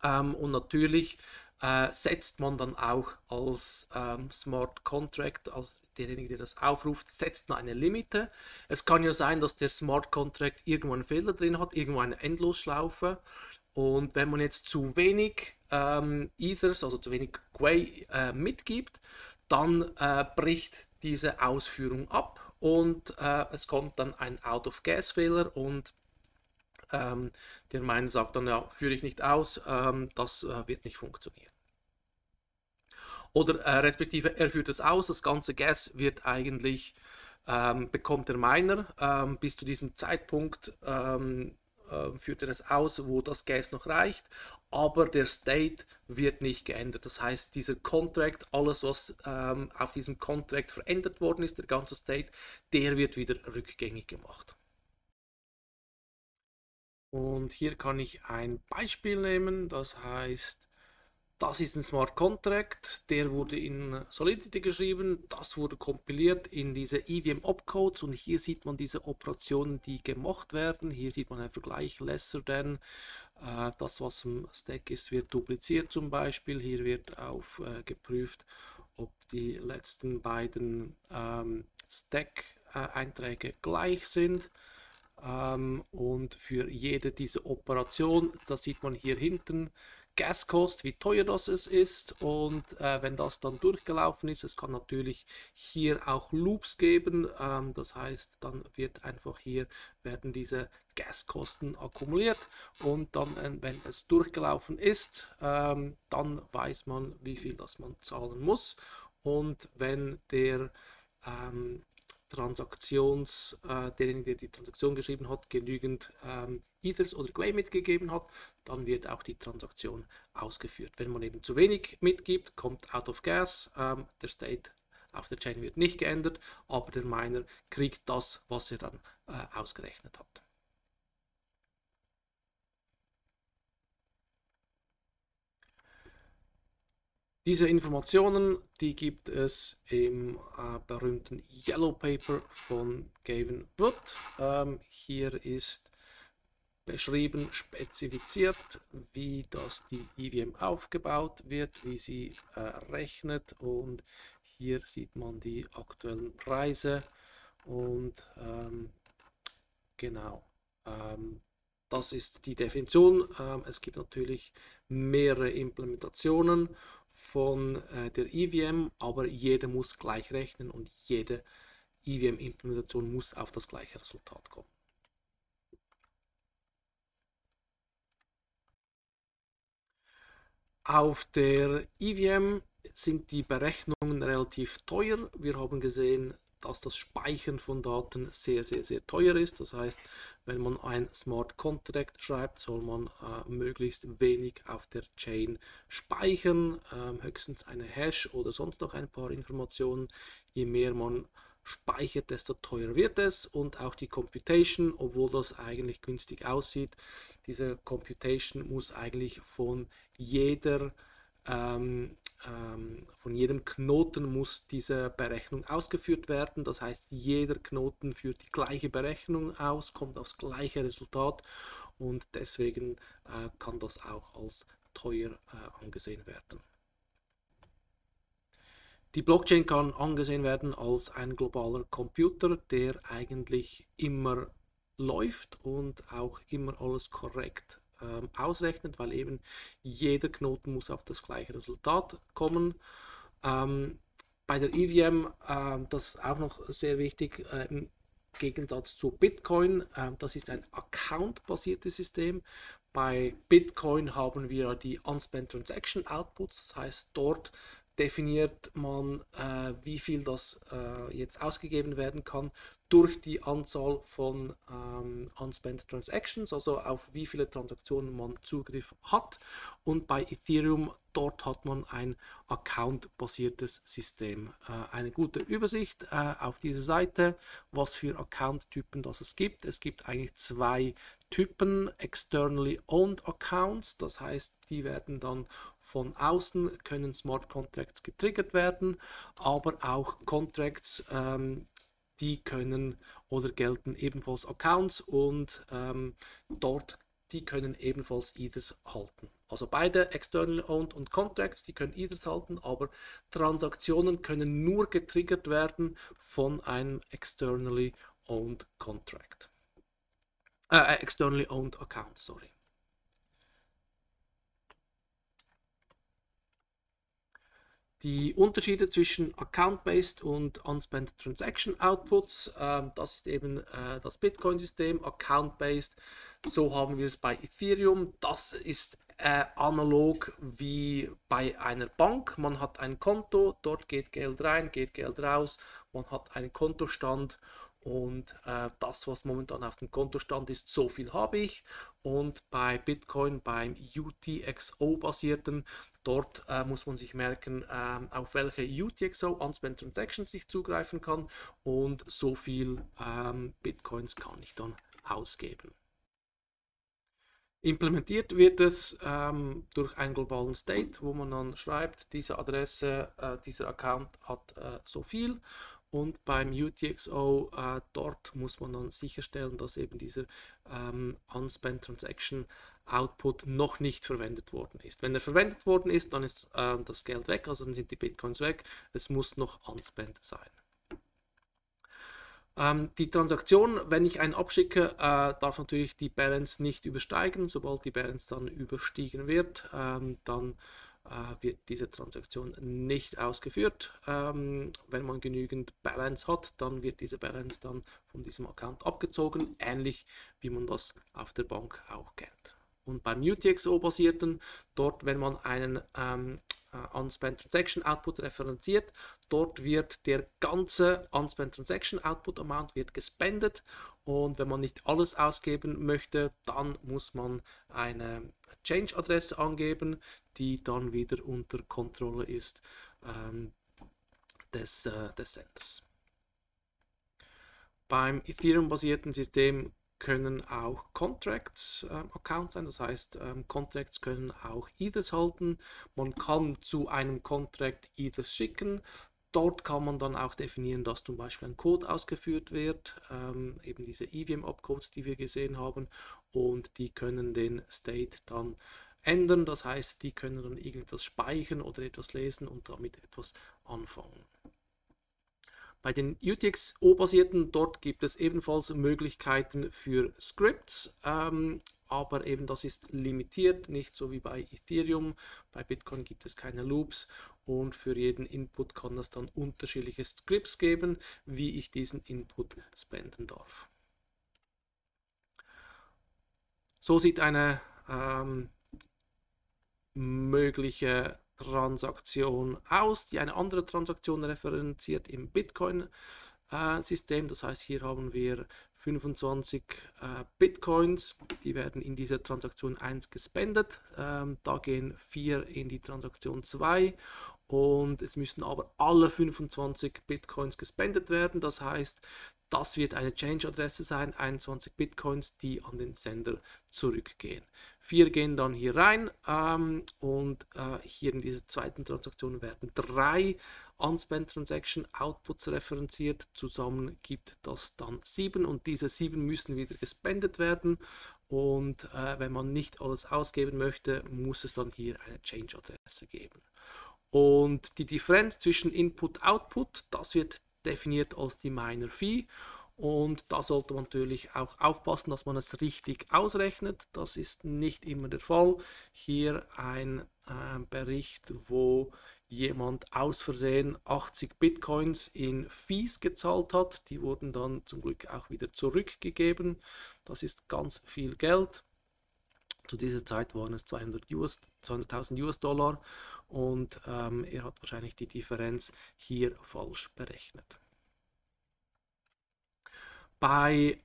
Ähm, und natürlich äh, setzt man dann auch als ähm, Smart Contract, als derjenige, der das aufruft, setzt man eine Limite. Es kann ja sein, dass der Smart Contract irgendwo einen Fehler drin hat, irgendwo eine Endlosschlaufe. Und wenn man jetzt zu wenig ähm, Ethers, also zu wenig Quay äh, mitgibt, dann äh, bricht diese Ausführung ab und äh, es kommt dann ein Out-of-Gas-Fehler und ähm, der Miner sagt dann, ja, führe ich nicht aus, ähm, das äh, wird nicht funktionieren. Oder äh, respektive er führt es aus, das ganze Gas wird eigentlich, ähm, bekommt der Miner ähm, bis zu diesem Zeitpunkt ähm, äh, führt er es aus, wo das Gas noch reicht, aber der State wird nicht geändert. Das heißt, dieser Contract, alles was ähm, auf diesem Contract verändert worden ist, der ganze State, der wird wieder rückgängig gemacht. Und hier kann ich ein Beispiel nehmen, das heißt, das ist ein Smart Contract, der wurde in Solidity geschrieben, das wurde kompiliert in diese EVM Opcodes und hier sieht man diese Operationen, die gemacht werden. Hier sieht man einen Vergleich lesser than. Äh, das, was im Stack ist, wird dupliziert zum Beispiel. Hier wird auf äh, geprüft, ob die letzten beiden ähm, Stack-Einträge gleich sind. Ähm, und für jede diese Operation, das sieht man hier hinten, Gas Cost, wie teuer das ist und äh, wenn das dann durchgelaufen ist, es kann natürlich hier auch Loops geben, ähm, das heißt, dann wird einfach hier werden diese Gaskosten akkumuliert und dann, äh, wenn es durchgelaufen ist, ähm, dann weiß man, wie viel das man zahlen muss und wenn der ähm, Transaktions, äh, derjenige, der die Transaktion geschrieben hat, genügend ähm, Ethers oder Gwei mitgegeben hat, dann wird auch die Transaktion ausgeführt. Wenn man eben zu wenig mitgibt, kommt out of gas, ähm, der State auf der Chain wird nicht geändert, aber der Miner kriegt das, was er dann äh, ausgerechnet hat. Diese Informationen, die gibt es im äh, berühmten Yellow Paper von Gavin Wood. Ähm, hier ist beschrieben, spezifiziert, wie das die EVM aufgebaut wird, wie sie äh, rechnet und hier sieht man die aktuellen Preise und ähm, genau, ähm, das ist die Definition. Ähm, es gibt natürlich mehrere Implementationen von äh, der EVM, aber jede muss gleich rechnen und jede EVM-Implementation muss auf das gleiche Resultat kommen. Auf der EVM sind die Berechnungen relativ teuer. Wir haben gesehen, dass das Speichern von Daten sehr, sehr, sehr teuer ist. Das heißt, wenn man ein Smart Contract schreibt, soll man äh, möglichst wenig auf der Chain speichern, äh, höchstens eine Hash oder sonst noch ein paar Informationen. Je mehr man speichert, desto teurer wird es und auch die Computation, obwohl das eigentlich günstig aussieht, diese Computation muss eigentlich von jeder ähm, ähm, von jedem Knoten muss diese Berechnung ausgeführt werden. Das heißt, jeder Knoten führt die gleiche Berechnung aus, kommt aufs gleiche Resultat und deswegen äh, kann das auch als teuer äh, angesehen werden. Die Blockchain kann angesehen werden als ein globaler Computer, der eigentlich immer läuft und auch immer alles korrekt ähm, ausrechnet, weil eben jeder Knoten muss auf das gleiche Resultat kommen. Ähm, bei der EVM, äh, das ist auch noch sehr wichtig, äh, im Gegensatz zu Bitcoin, äh, das ist ein Account-basiertes System. Bei Bitcoin haben wir die Unspent Transaction Outputs, das heißt dort definiert man, äh, wie viel das äh, jetzt ausgegeben werden kann durch die Anzahl von ähm, Unspent Transactions, also auf wie viele Transaktionen man Zugriff hat. Und bei Ethereum, dort hat man ein Account-basiertes System. Äh, eine gute Übersicht äh, auf dieser Seite, was für Account-Typen das es gibt. Es gibt eigentlich zwei Typen, externally owned Accounts, das heißt, die werden dann von außen können Smart Contracts getriggert werden, aber auch Contracts, ähm, die können oder gelten ebenfalls Accounts und ähm, dort die können ebenfalls Ethers halten. Also beide externally owned und Contracts, die können Ethers halten, aber Transaktionen können nur getriggert werden von einem externally owned Contract. Äh, äh externally owned Account, sorry. Die Unterschiede zwischen Account-Based und Unspent Transaction Outputs, äh, das ist eben äh, das Bitcoin-System. Account-Based, so haben wir es bei Ethereum. Das ist äh, analog wie bei einer Bank. Man hat ein Konto, dort geht Geld rein, geht Geld raus, man hat einen Kontostand und äh, das, was momentan auf dem Kontostand ist, so viel habe ich. Und bei Bitcoin, beim UTXO-basierten, dort äh, muss man sich merken, äh, auf welche UTXO, Unspent Transactions, ich zugreifen kann. Und so viel ähm, Bitcoins kann ich dann ausgeben. Implementiert wird es ähm, durch einen globalen State, wo man dann schreibt, diese Adresse, äh, dieser Account hat äh, so viel und beim UTXO, äh, dort muss man dann sicherstellen, dass eben dieser ähm, Unspent Transaction Output noch nicht verwendet worden ist. Wenn er verwendet worden ist, dann ist äh, das Geld weg, also dann sind die Bitcoins weg. Es muss noch unspent sein. Ähm, die Transaktion, wenn ich einen abschicke, äh, darf natürlich die Balance nicht übersteigen. Sobald die Balance dann überstiegen wird, ähm, dann wird diese Transaktion nicht ausgeführt. Ähm, wenn man genügend Balance hat, dann wird diese Balance dann von diesem Account abgezogen, ähnlich wie man das auf der Bank auch kennt. Und beim UTXO-basierten, dort, wenn man einen ähm, uh, Unspent Transaction Output referenziert. Dort wird der ganze Unspent Transaction Output Amount wird gespendet und wenn man nicht alles ausgeben möchte, dann muss man eine Change-Adresse angeben, die dann wieder unter Kontrolle ist ähm, des, äh, des Senders. Beim Ethereum-basierten System können auch Contracts äh, Accounts sein, das heißt ähm, Contracts können auch Ethers halten. Man kann zu einem Contract Ethers schicken. Dort kann man dann auch definieren, dass zum Beispiel ein Code ausgeführt wird, ähm, eben diese EVM-Opcodes, die wir gesehen haben, und die können den State dann ändern. Das heißt, die können dann irgendetwas speichern oder etwas lesen und damit etwas anfangen. Bei den UTXO-basierten, dort gibt es ebenfalls Möglichkeiten für Scripts, ähm, aber eben das ist limitiert, nicht so wie bei Ethereum. Bei Bitcoin gibt es keine Loops und für jeden Input kann es dann unterschiedliche Scripts geben, wie ich diesen Input spenden darf. So sieht eine ähm, mögliche Transaktion aus, die eine andere Transaktion referenziert im Bitcoin-System. Das heißt, hier haben wir 25 äh, Bitcoins, die werden in dieser Transaktion 1 gespendet. Ähm, da gehen 4 in die Transaktion 2 und es müssen aber alle 25 Bitcoins gespendet werden. Das heißt, das wird eine Change-Adresse sein, 21 Bitcoins, die an den Sender zurückgehen. Vier gehen dann hier rein ähm, und äh, hier in dieser zweiten Transaktion werden drei Unspent Transaction Outputs referenziert. Zusammen gibt das dann sieben und diese sieben müssen wieder gespendet werden. Und äh, wenn man nicht alles ausgeben möchte, muss es dann hier eine Change-Adresse geben. Und die Differenz zwischen Input-Output, das wird definiert als die Miner Fee. Und da sollte man natürlich auch aufpassen, dass man es richtig ausrechnet. Das ist nicht immer der Fall. Hier ein äh, Bericht, wo jemand aus Versehen 80 Bitcoins in Fees gezahlt hat. Die wurden dann zum Glück auch wieder zurückgegeben. Das ist ganz viel Geld. Zu dieser Zeit waren es 200.000 US, 200 US-Dollar und ähm, er hat wahrscheinlich die Differenz hier falsch berechnet. Bei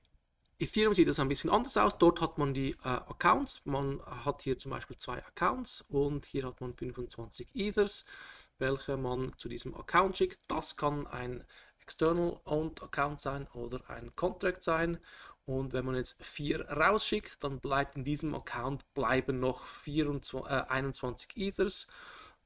Ethereum sieht das ein bisschen anders aus. Dort hat man die äh, Accounts. Man hat hier zum Beispiel zwei Accounts und hier hat man 25 Ethers, welche man zu diesem Account schickt. Das kann ein External Owned Account sein oder ein Contract sein. Und wenn man jetzt vier rausschickt, dann bleibt in diesem Account bleiben noch 24, äh, 21 Ethers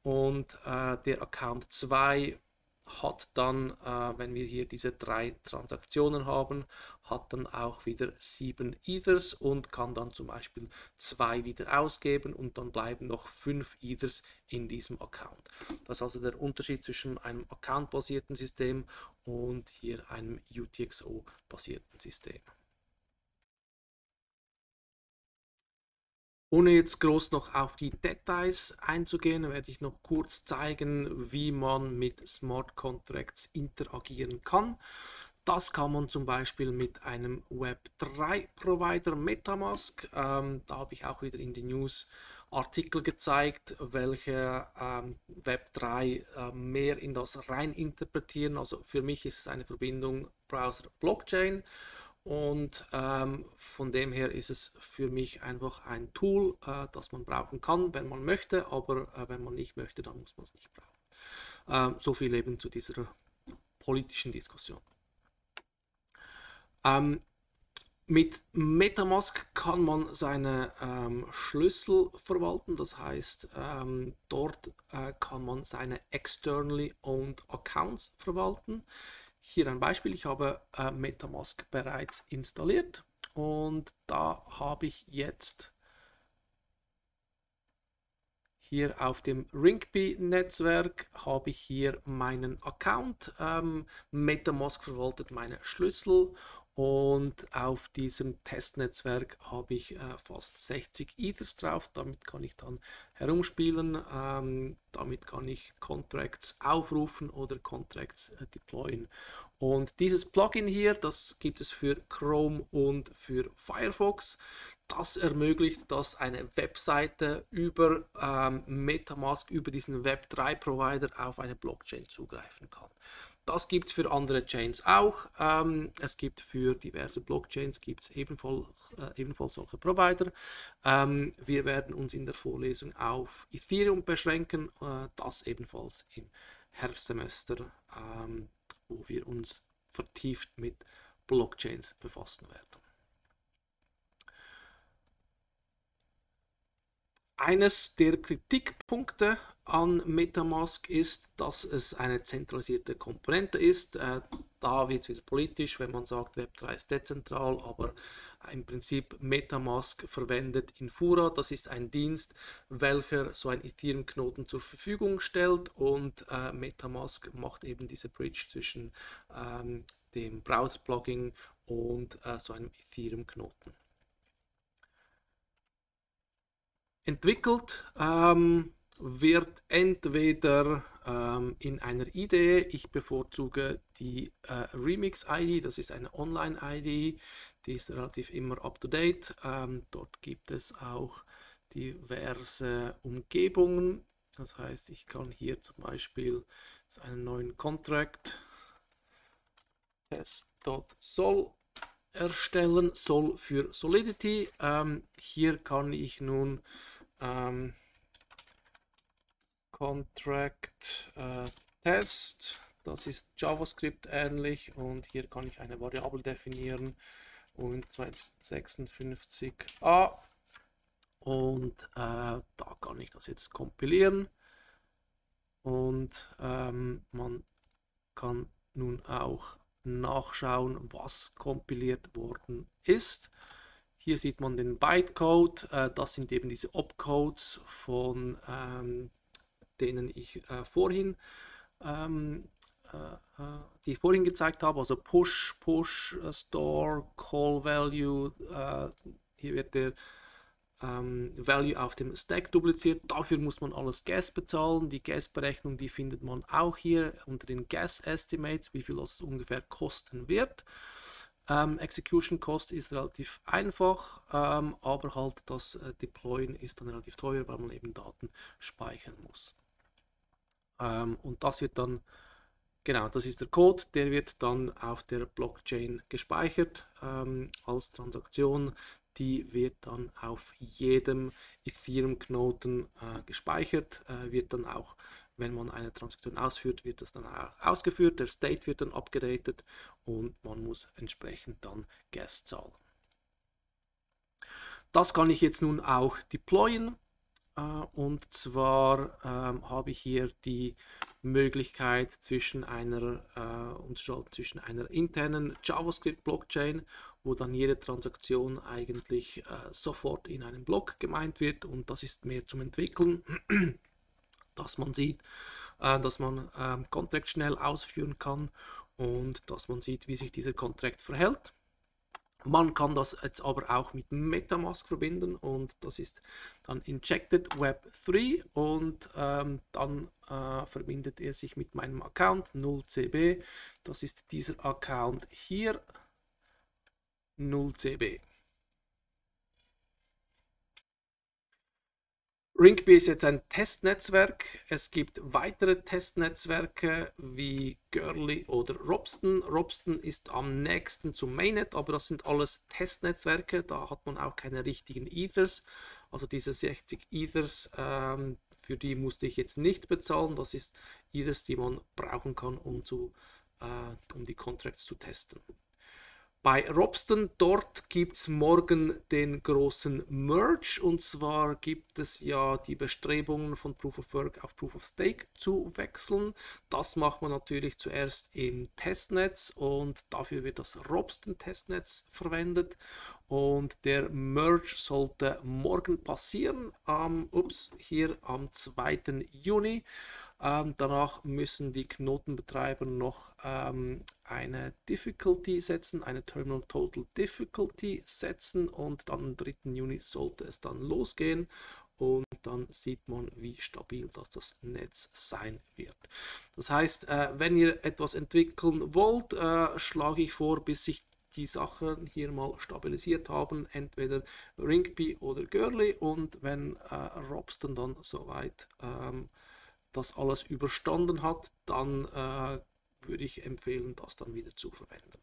und äh, der Account 2 hat dann, äh, wenn wir hier diese drei Transaktionen haben, hat dann auch wieder sieben Ethers und kann dann zum Beispiel zwei wieder ausgeben und dann bleiben noch fünf Ethers in diesem Account. Das ist also der Unterschied zwischen einem Account-basierten System und hier einem UTXO-basierten System. Ohne jetzt groß noch auf die Details einzugehen, werde ich noch kurz zeigen, wie man mit Smart Contracts interagieren kann. Das kann man zum Beispiel mit einem Web3 Provider Metamask. Ähm, da habe ich auch wieder in den News Artikel gezeigt, welche ähm, Web3 äh, mehr in das rein interpretieren. Also für mich ist es eine Verbindung Browser-Blockchain und ähm, von dem her ist es für mich einfach ein Tool, äh, das man brauchen kann, wenn man möchte, aber äh, wenn man nicht möchte, dann muss man es nicht brauchen. Ähm, so viel eben zu dieser politischen Diskussion. Ähm, mit Metamask kann man seine ähm, Schlüssel verwalten, das heißt, ähm, dort äh, kann man seine externally owned Accounts verwalten. Hier ein Beispiel, ich habe äh, Metamask bereits installiert und da habe ich jetzt hier auf dem Ringby-Netzwerk habe ich hier meinen Account. Ähm, Metamask verwaltet meine Schlüssel und auf diesem Testnetzwerk habe ich äh, fast 60 Ethers drauf. Damit kann ich dann herumspielen. Ähm, damit kann ich Contracts aufrufen oder Contracts äh, deployen. Und dieses Plugin hier, das gibt es für Chrome und für Firefox. Das ermöglicht, dass eine Webseite über ähm, Metamask, über diesen Web3-Provider auf eine Blockchain zugreifen kann. Das gibt es für andere Chains auch. Ähm, es gibt für diverse Blockchains gibt es ebenfalls, äh, ebenfalls solche Provider. Ähm, wir werden uns in der Vorlesung auf Ethereum beschränken, äh, das ebenfalls im Herbstsemester, ähm, wo wir uns vertieft mit Blockchains befassen werden. Eines der Kritikpunkte an Metamask ist, dass es eine zentralisierte Komponente ist. Äh, da wird es wieder politisch, wenn man sagt, Web3 ist dezentral, aber im Prinzip Metamask verwendet Infura. Das ist ein Dienst, welcher so ein Ethereum-Knoten zur Verfügung stellt und äh, Metamask macht eben diese Bridge zwischen ähm, dem Browser-Plugin und äh, so einem Ethereum-Knoten. Entwickelt ähm, wird entweder ähm, in einer IDE, ich bevorzuge die äh, Remix-ID, das ist eine Online-ID, die ist relativ immer up-to-date. Ähm, dort gibt es auch diverse Umgebungen, das heißt, ich kann hier zum Beispiel einen neuen Contract test.sol erstellen, Sol für Solidity. Ähm, hier kann ich nun ähm, Contract äh, Test, das ist JavaScript ähnlich und hier kann ich eine Variable definieren. Und 256a und äh, da kann ich das jetzt kompilieren. Und ähm, man kann nun auch nachschauen, was kompiliert worden ist. Hier sieht man den Bytecode, äh, das sind eben diese Opcodes von ähm, denen ich äh, vorhin ähm, äh, äh, die ich vorhin gezeigt habe, also Push, Push, äh, Store, Call Value, äh, hier wird der ähm, Value auf dem Stack dupliziert. Dafür muss man alles Gas bezahlen. Die Gas-Berechnung, die findet man auch hier unter den Gas Estimates, wie viel das ungefähr kosten wird. Ähm, Execution Cost ist relativ einfach, ähm, aber halt das äh, Deployen ist dann relativ teuer, weil man eben Daten speichern muss. Ähm, und das wird dann, genau, das ist der Code, der wird dann auf der Blockchain gespeichert ähm, als Transaktion. Die wird dann auf jedem Ethereum-Knoten äh, gespeichert, äh, wird dann auch, wenn man eine Transaktion ausführt, wird das dann auch ausgeführt, der State wird dann abgedatet und man muss entsprechend dann Gas zahlen. Das kann ich jetzt nun auch deployen. Äh, und zwar ähm, habe ich hier die Möglichkeit zwischen einer, äh, zwischen einer internen JavaScript-Blockchain, wo dann jede Transaktion eigentlich äh, sofort in einem Block gemeint wird und das ist mehr zum Entwickeln, dass man sieht, äh, dass man ähm, Contract schnell ausführen kann und dass man sieht, wie sich dieser Contract verhält. Man kann das jetzt aber auch mit Metamask verbinden und das ist dann Injected Web 3 und ähm, dann äh, verbindet er sich mit meinem Account 0cb. Das ist dieser Account hier 0cb. Ringby ist jetzt ein Testnetzwerk. Es gibt weitere Testnetzwerke wie Girly oder Robston. Robston ist am nächsten zum Mainnet, aber das sind alles Testnetzwerke. Da hat man auch keine richtigen Ethers. Also diese 60 Ethers, ähm, für die musste ich jetzt nichts bezahlen. Das ist Ethers, die man brauchen kann, um, zu, äh, um die Contracts zu testen. Bei Robston, dort gibt es morgen den großen Merge und zwar gibt es ja die Bestrebungen von Proof of Work auf Proof of Stake zu wechseln. Das macht man natürlich zuerst im Testnetz und dafür wird das Robston Testnetz verwendet und der Merge sollte morgen passieren, am, ups, hier am 2. Juni. Ähm, danach müssen die Knotenbetreiber noch ähm, eine Difficulty setzen, eine Terminal Total Difficulty setzen und dann am 3. Juni sollte es dann losgehen und dann sieht man, wie stabil das, das Netz sein wird. Das heißt, äh, wenn ihr etwas entwickeln wollt, äh, schlage ich vor, bis sich die Sachen hier mal stabilisiert haben, entweder Ringby oder Girly und wenn äh, Robston dann soweit ähm, das alles überstanden hat, dann äh, würde ich empfehlen, das dann wieder zu verwenden.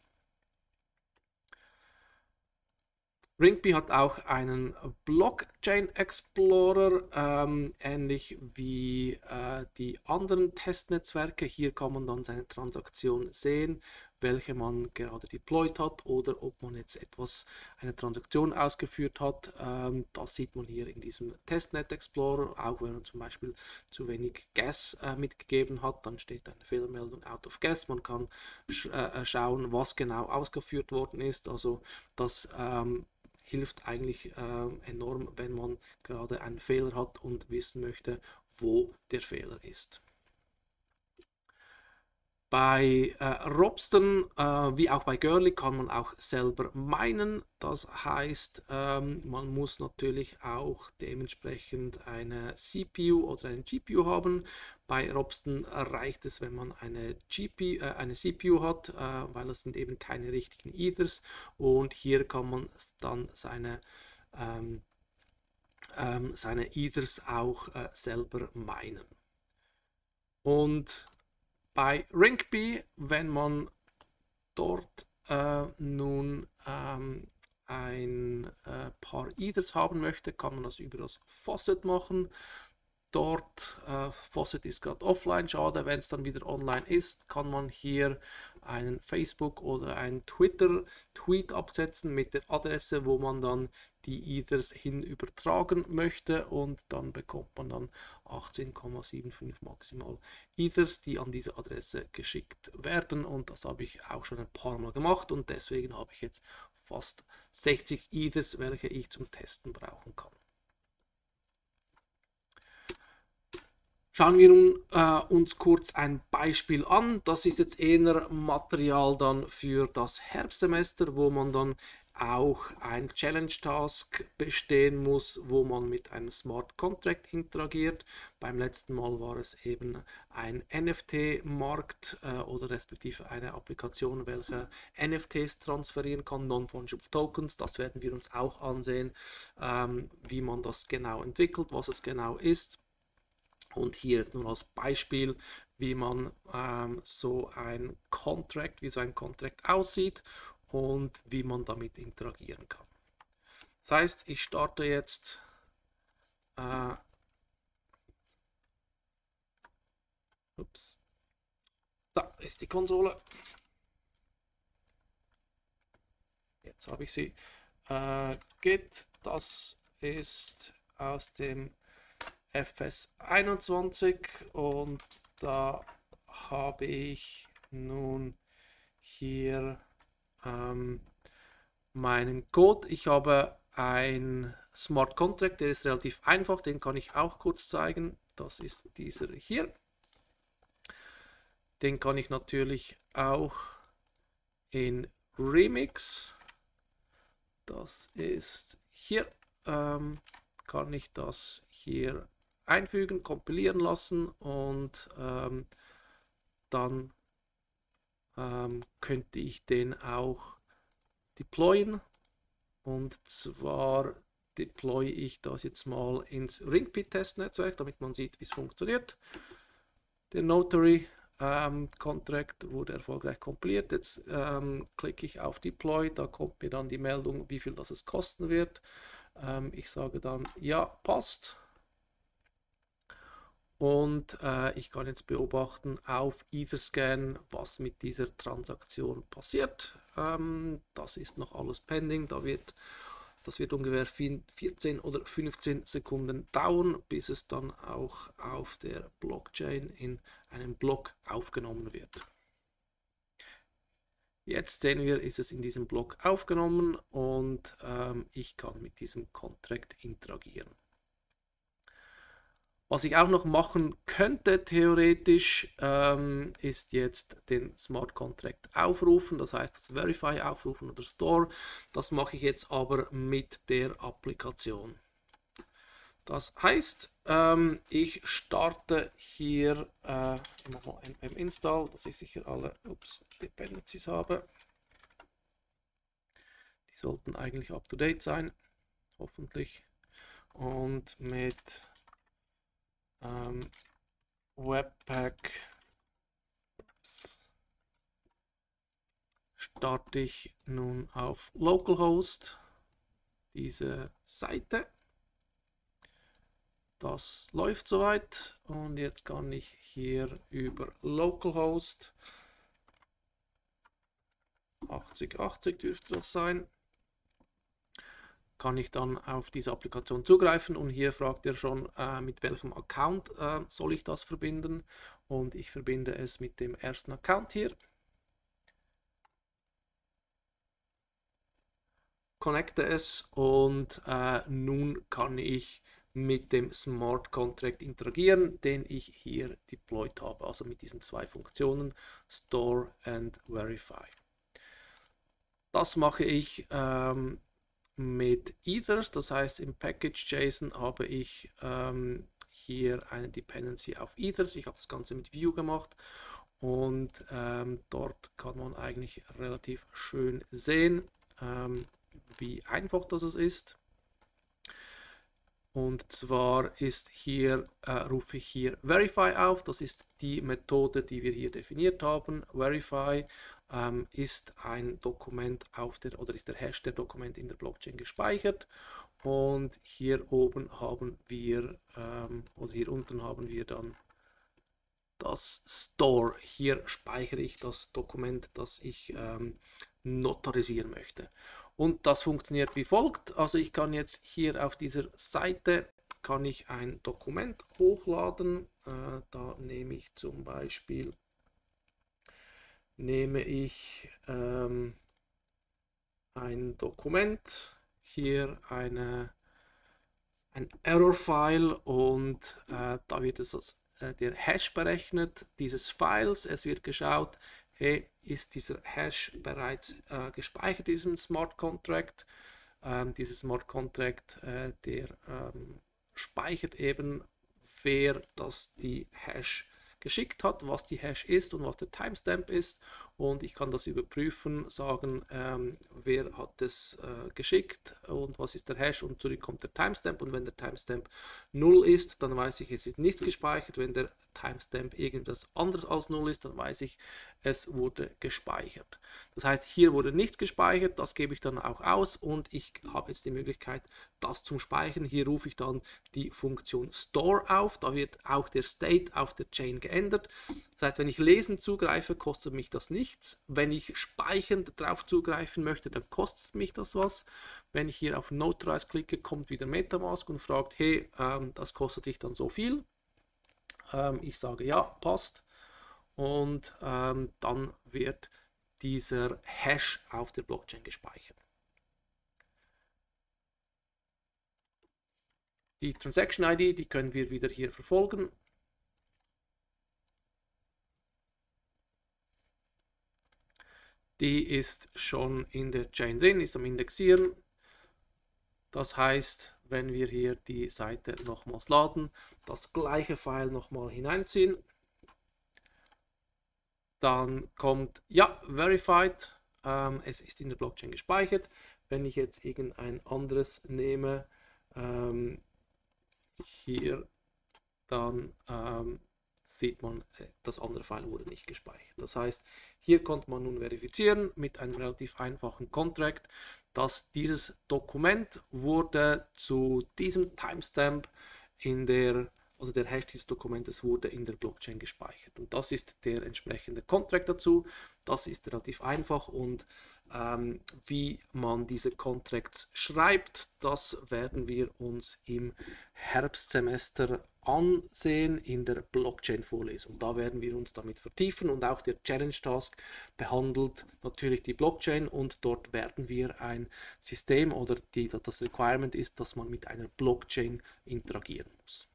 Ringby hat auch einen Blockchain Explorer, ähm, ähnlich wie äh, die anderen Testnetzwerke. Hier kann man dann seine Transaktion sehen welche man gerade deployed hat oder ob man jetzt etwas, eine Transaktion ausgeführt hat. Ähm, das sieht man hier in diesem Testnet Explorer, auch wenn man zum Beispiel zu wenig Gas äh, mitgegeben hat, dann steht eine Fehlermeldung out of gas. Man kann sch äh, schauen, was genau ausgeführt worden ist. Also das ähm, hilft eigentlich äh, enorm, wenn man gerade einen Fehler hat und wissen möchte, wo der Fehler ist. Bei äh, Robston, äh, wie auch bei Girly, kann man auch selber meinen. Das heißt, ähm, man muss natürlich auch dementsprechend eine CPU oder eine GPU haben. Bei Robston reicht es, wenn man eine, GPU, äh, eine CPU hat, äh, weil es sind eben keine richtigen Ethers. Und hier kann man dann seine, ähm, ähm, seine Ethers auch äh, selber meinen. Und bei Ringby, wenn man dort äh, nun ähm, ein äh, paar Ethers haben möchte, kann man das über das Faucet machen. Dort, äh, Faucet ist gerade offline, schade, wenn es dann wieder online ist, kann man hier einen Facebook oder einen Twitter-Tweet absetzen mit der Adresse, wo man dann die Ethers hin übertragen möchte und dann bekommt man dann 18,75 maximal Ethers, die an diese Adresse geschickt werden und das habe ich auch schon ein paar Mal gemacht und deswegen habe ich jetzt fast 60 Ethers, welche ich zum Testen brauchen kann. Schauen wir nun äh, uns kurz ein Beispiel an. Das ist jetzt eher Material dann für das Herbstsemester, wo man dann auch ein Challenge Task bestehen muss, wo man mit einem Smart Contract interagiert. Beim letzten Mal war es eben ein NFT-Markt äh, oder respektive eine Applikation, welche NFTs transferieren kann, Non-Fungible Tokens. Das werden wir uns auch ansehen, ähm, wie man das genau entwickelt, was es genau ist. Und hier jetzt nur als Beispiel, wie man ähm, so ein Contract, wie so ein Contract aussieht und wie man damit interagieren kann. Das heißt, ich starte jetzt äh, ups, da ist die Konsole. Jetzt habe ich sie. Äh, Git, das ist aus dem FS21 und da habe ich nun hier ähm, meinen Code. Ich habe ein Smart Contract, der ist relativ einfach, den kann ich auch kurz zeigen. Das ist dieser hier. Den kann ich natürlich auch in Remix. Das ist hier. Ähm, kann ich das hier einfügen, kompilieren lassen und ähm, dann ähm, könnte ich den auch deployen und zwar deploy ich das jetzt mal ins RingPit-Testnetzwerk, damit man sieht, wie es funktioniert. Der Notary ähm, Contract wurde erfolgreich kompiliert. Jetzt ähm, klicke ich auf Deploy, da kommt mir dann die Meldung, wie viel das es kosten wird. Ähm, ich sage dann, ja, passt. Und äh, ich kann jetzt beobachten auf Etherscan, was mit dieser Transaktion passiert. Ähm, das ist noch alles pending. Da wird, das wird ungefähr 14 oder 15 Sekunden dauern, bis es dann auch auf der Blockchain in einem Block aufgenommen wird. Jetzt sehen wir, ist es in diesem Block aufgenommen und ähm, ich kann mit diesem Contract interagieren. Was ich auch noch machen könnte, theoretisch, ähm, ist jetzt den Smart Contract aufrufen, das heißt das Verify aufrufen oder Store. Das mache ich jetzt aber mit der Applikation. Das heißt, ähm, ich starte hier, äh, ich mache mal npm install, dass ich sicher alle ups, Dependencies habe. Die sollten eigentlich up to date sein, hoffentlich. Und mit ähm, Webpack. Starte ich nun auf Localhost diese Seite. Das läuft soweit. Und jetzt kann ich hier über Localhost. 8080 dürfte das sein kann ich dann auf diese Applikation zugreifen und hier fragt er schon, äh, mit welchem Account äh, soll ich das verbinden und ich verbinde es mit dem ersten Account hier. Connecte es und äh, nun kann ich mit dem Smart Contract interagieren, den ich hier deployed habe, also mit diesen zwei Funktionen Store and Verify. Das mache ich ähm, mit Ethers, das heißt im Package.json habe ich ähm, hier eine Dependency auf Ethers. Ich habe das Ganze mit View gemacht und ähm, dort kann man eigentlich relativ schön sehen, ähm, wie einfach das ist. Und zwar ist hier, äh, rufe ich hier Verify auf, das ist die Methode, die wir hier definiert haben. Verify ähm, ist ein Dokument auf der oder ist der Hash der Dokument in der Blockchain gespeichert und hier oben haben wir ähm, oder hier unten haben wir dann das Store. Hier speichere ich das Dokument, das ich ähm, notarisieren möchte. Und das funktioniert wie folgt. Also ich kann jetzt hier auf dieser Seite kann ich ein Dokument hochladen. Äh, da nehme ich zum Beispiel nehme ich ähm, ein Dokument, hier eine, ein Error-File und äh, da wird es als, äh, der Hash berechnet dieses Files. Es wird geschaut, hey, ist dieser Hash bereits äh, gespeichert in diesem Smart Contract. Ähm, dieses Smart Contract, äh, der ähm, speichert eben, wer das die Hash geschickt hat, was die Hash ist und was der Timestamp ist. Und ich kann das überprüfen, sagen, ähm, wer hat es äh, geschickt und was ist der Hash und zurück kommt der Timestamp. Und wenn der Timestamp 0 ist, dann weiß ich, es ist nichts gespeichert. Wenn der Timestamp irgendwas anderes als 0 ist, dann weiß ich, es wurde gespeichert. Das heißt, hier wurde nichts gespeichert, das gebe ich dann auch aus und ich habe jetzt die Möglichkeit, das zum Speichern. Hier rufe ich dann die Funktion Store auf, da wird auch der State auf der Chain geändert. Das heißt, wenn ich lesen zugreife, kostet mich das nichts. Wenn ich speichern darauf zugreifen möchte, dann kostet mich das was. Wenn ich hier auf Notarize klicke, kommt wieder Metamask und fragt, hey, ähm, das kostet dich dann so viel. Ähm, ich sage ja, passt. Und ähm, dann wird dieser Hash auf der Blockchain gespeichert. Die Transaction ID, die können wir wieder hier verfolgen. Die ist schon in der Chain drin, ist am Indexieren. Das heißt, wenn wir hier die Seite nochmals laden, das gleiche File nochmal hineinziehen, dann kommt ja, verified, ähm, es ist in der Blockchain gespeichert. Wenn ich jetzt irgendein anderes nehme, ähm, hier dann ähm, sieht man, äh, das andere File wurde nicht gespeichert. Das heißt, hier konnte man nun verifizieren mit einem relativ einfachen Contract, dass dieses Dokument wurde zu diesem Timestamp in der also der Hash dieses Dokumentes wurde in der Blockchain gespeichert. Und das ist der entsprechende Contract dazu. Das ist relativ einfach und ähm, wie man diese Contracts schreibt, das werden wir uns im Herbstsemester ansehen in der Blockchain-Vorlesung. Da werden wir uns damit vertiefen und auch der Challenge-Task behandelt natürlich die Blockchain und dort werden wir ein System oder die, das Requirement ist, dass man mit einer Blockchain interagieren muss.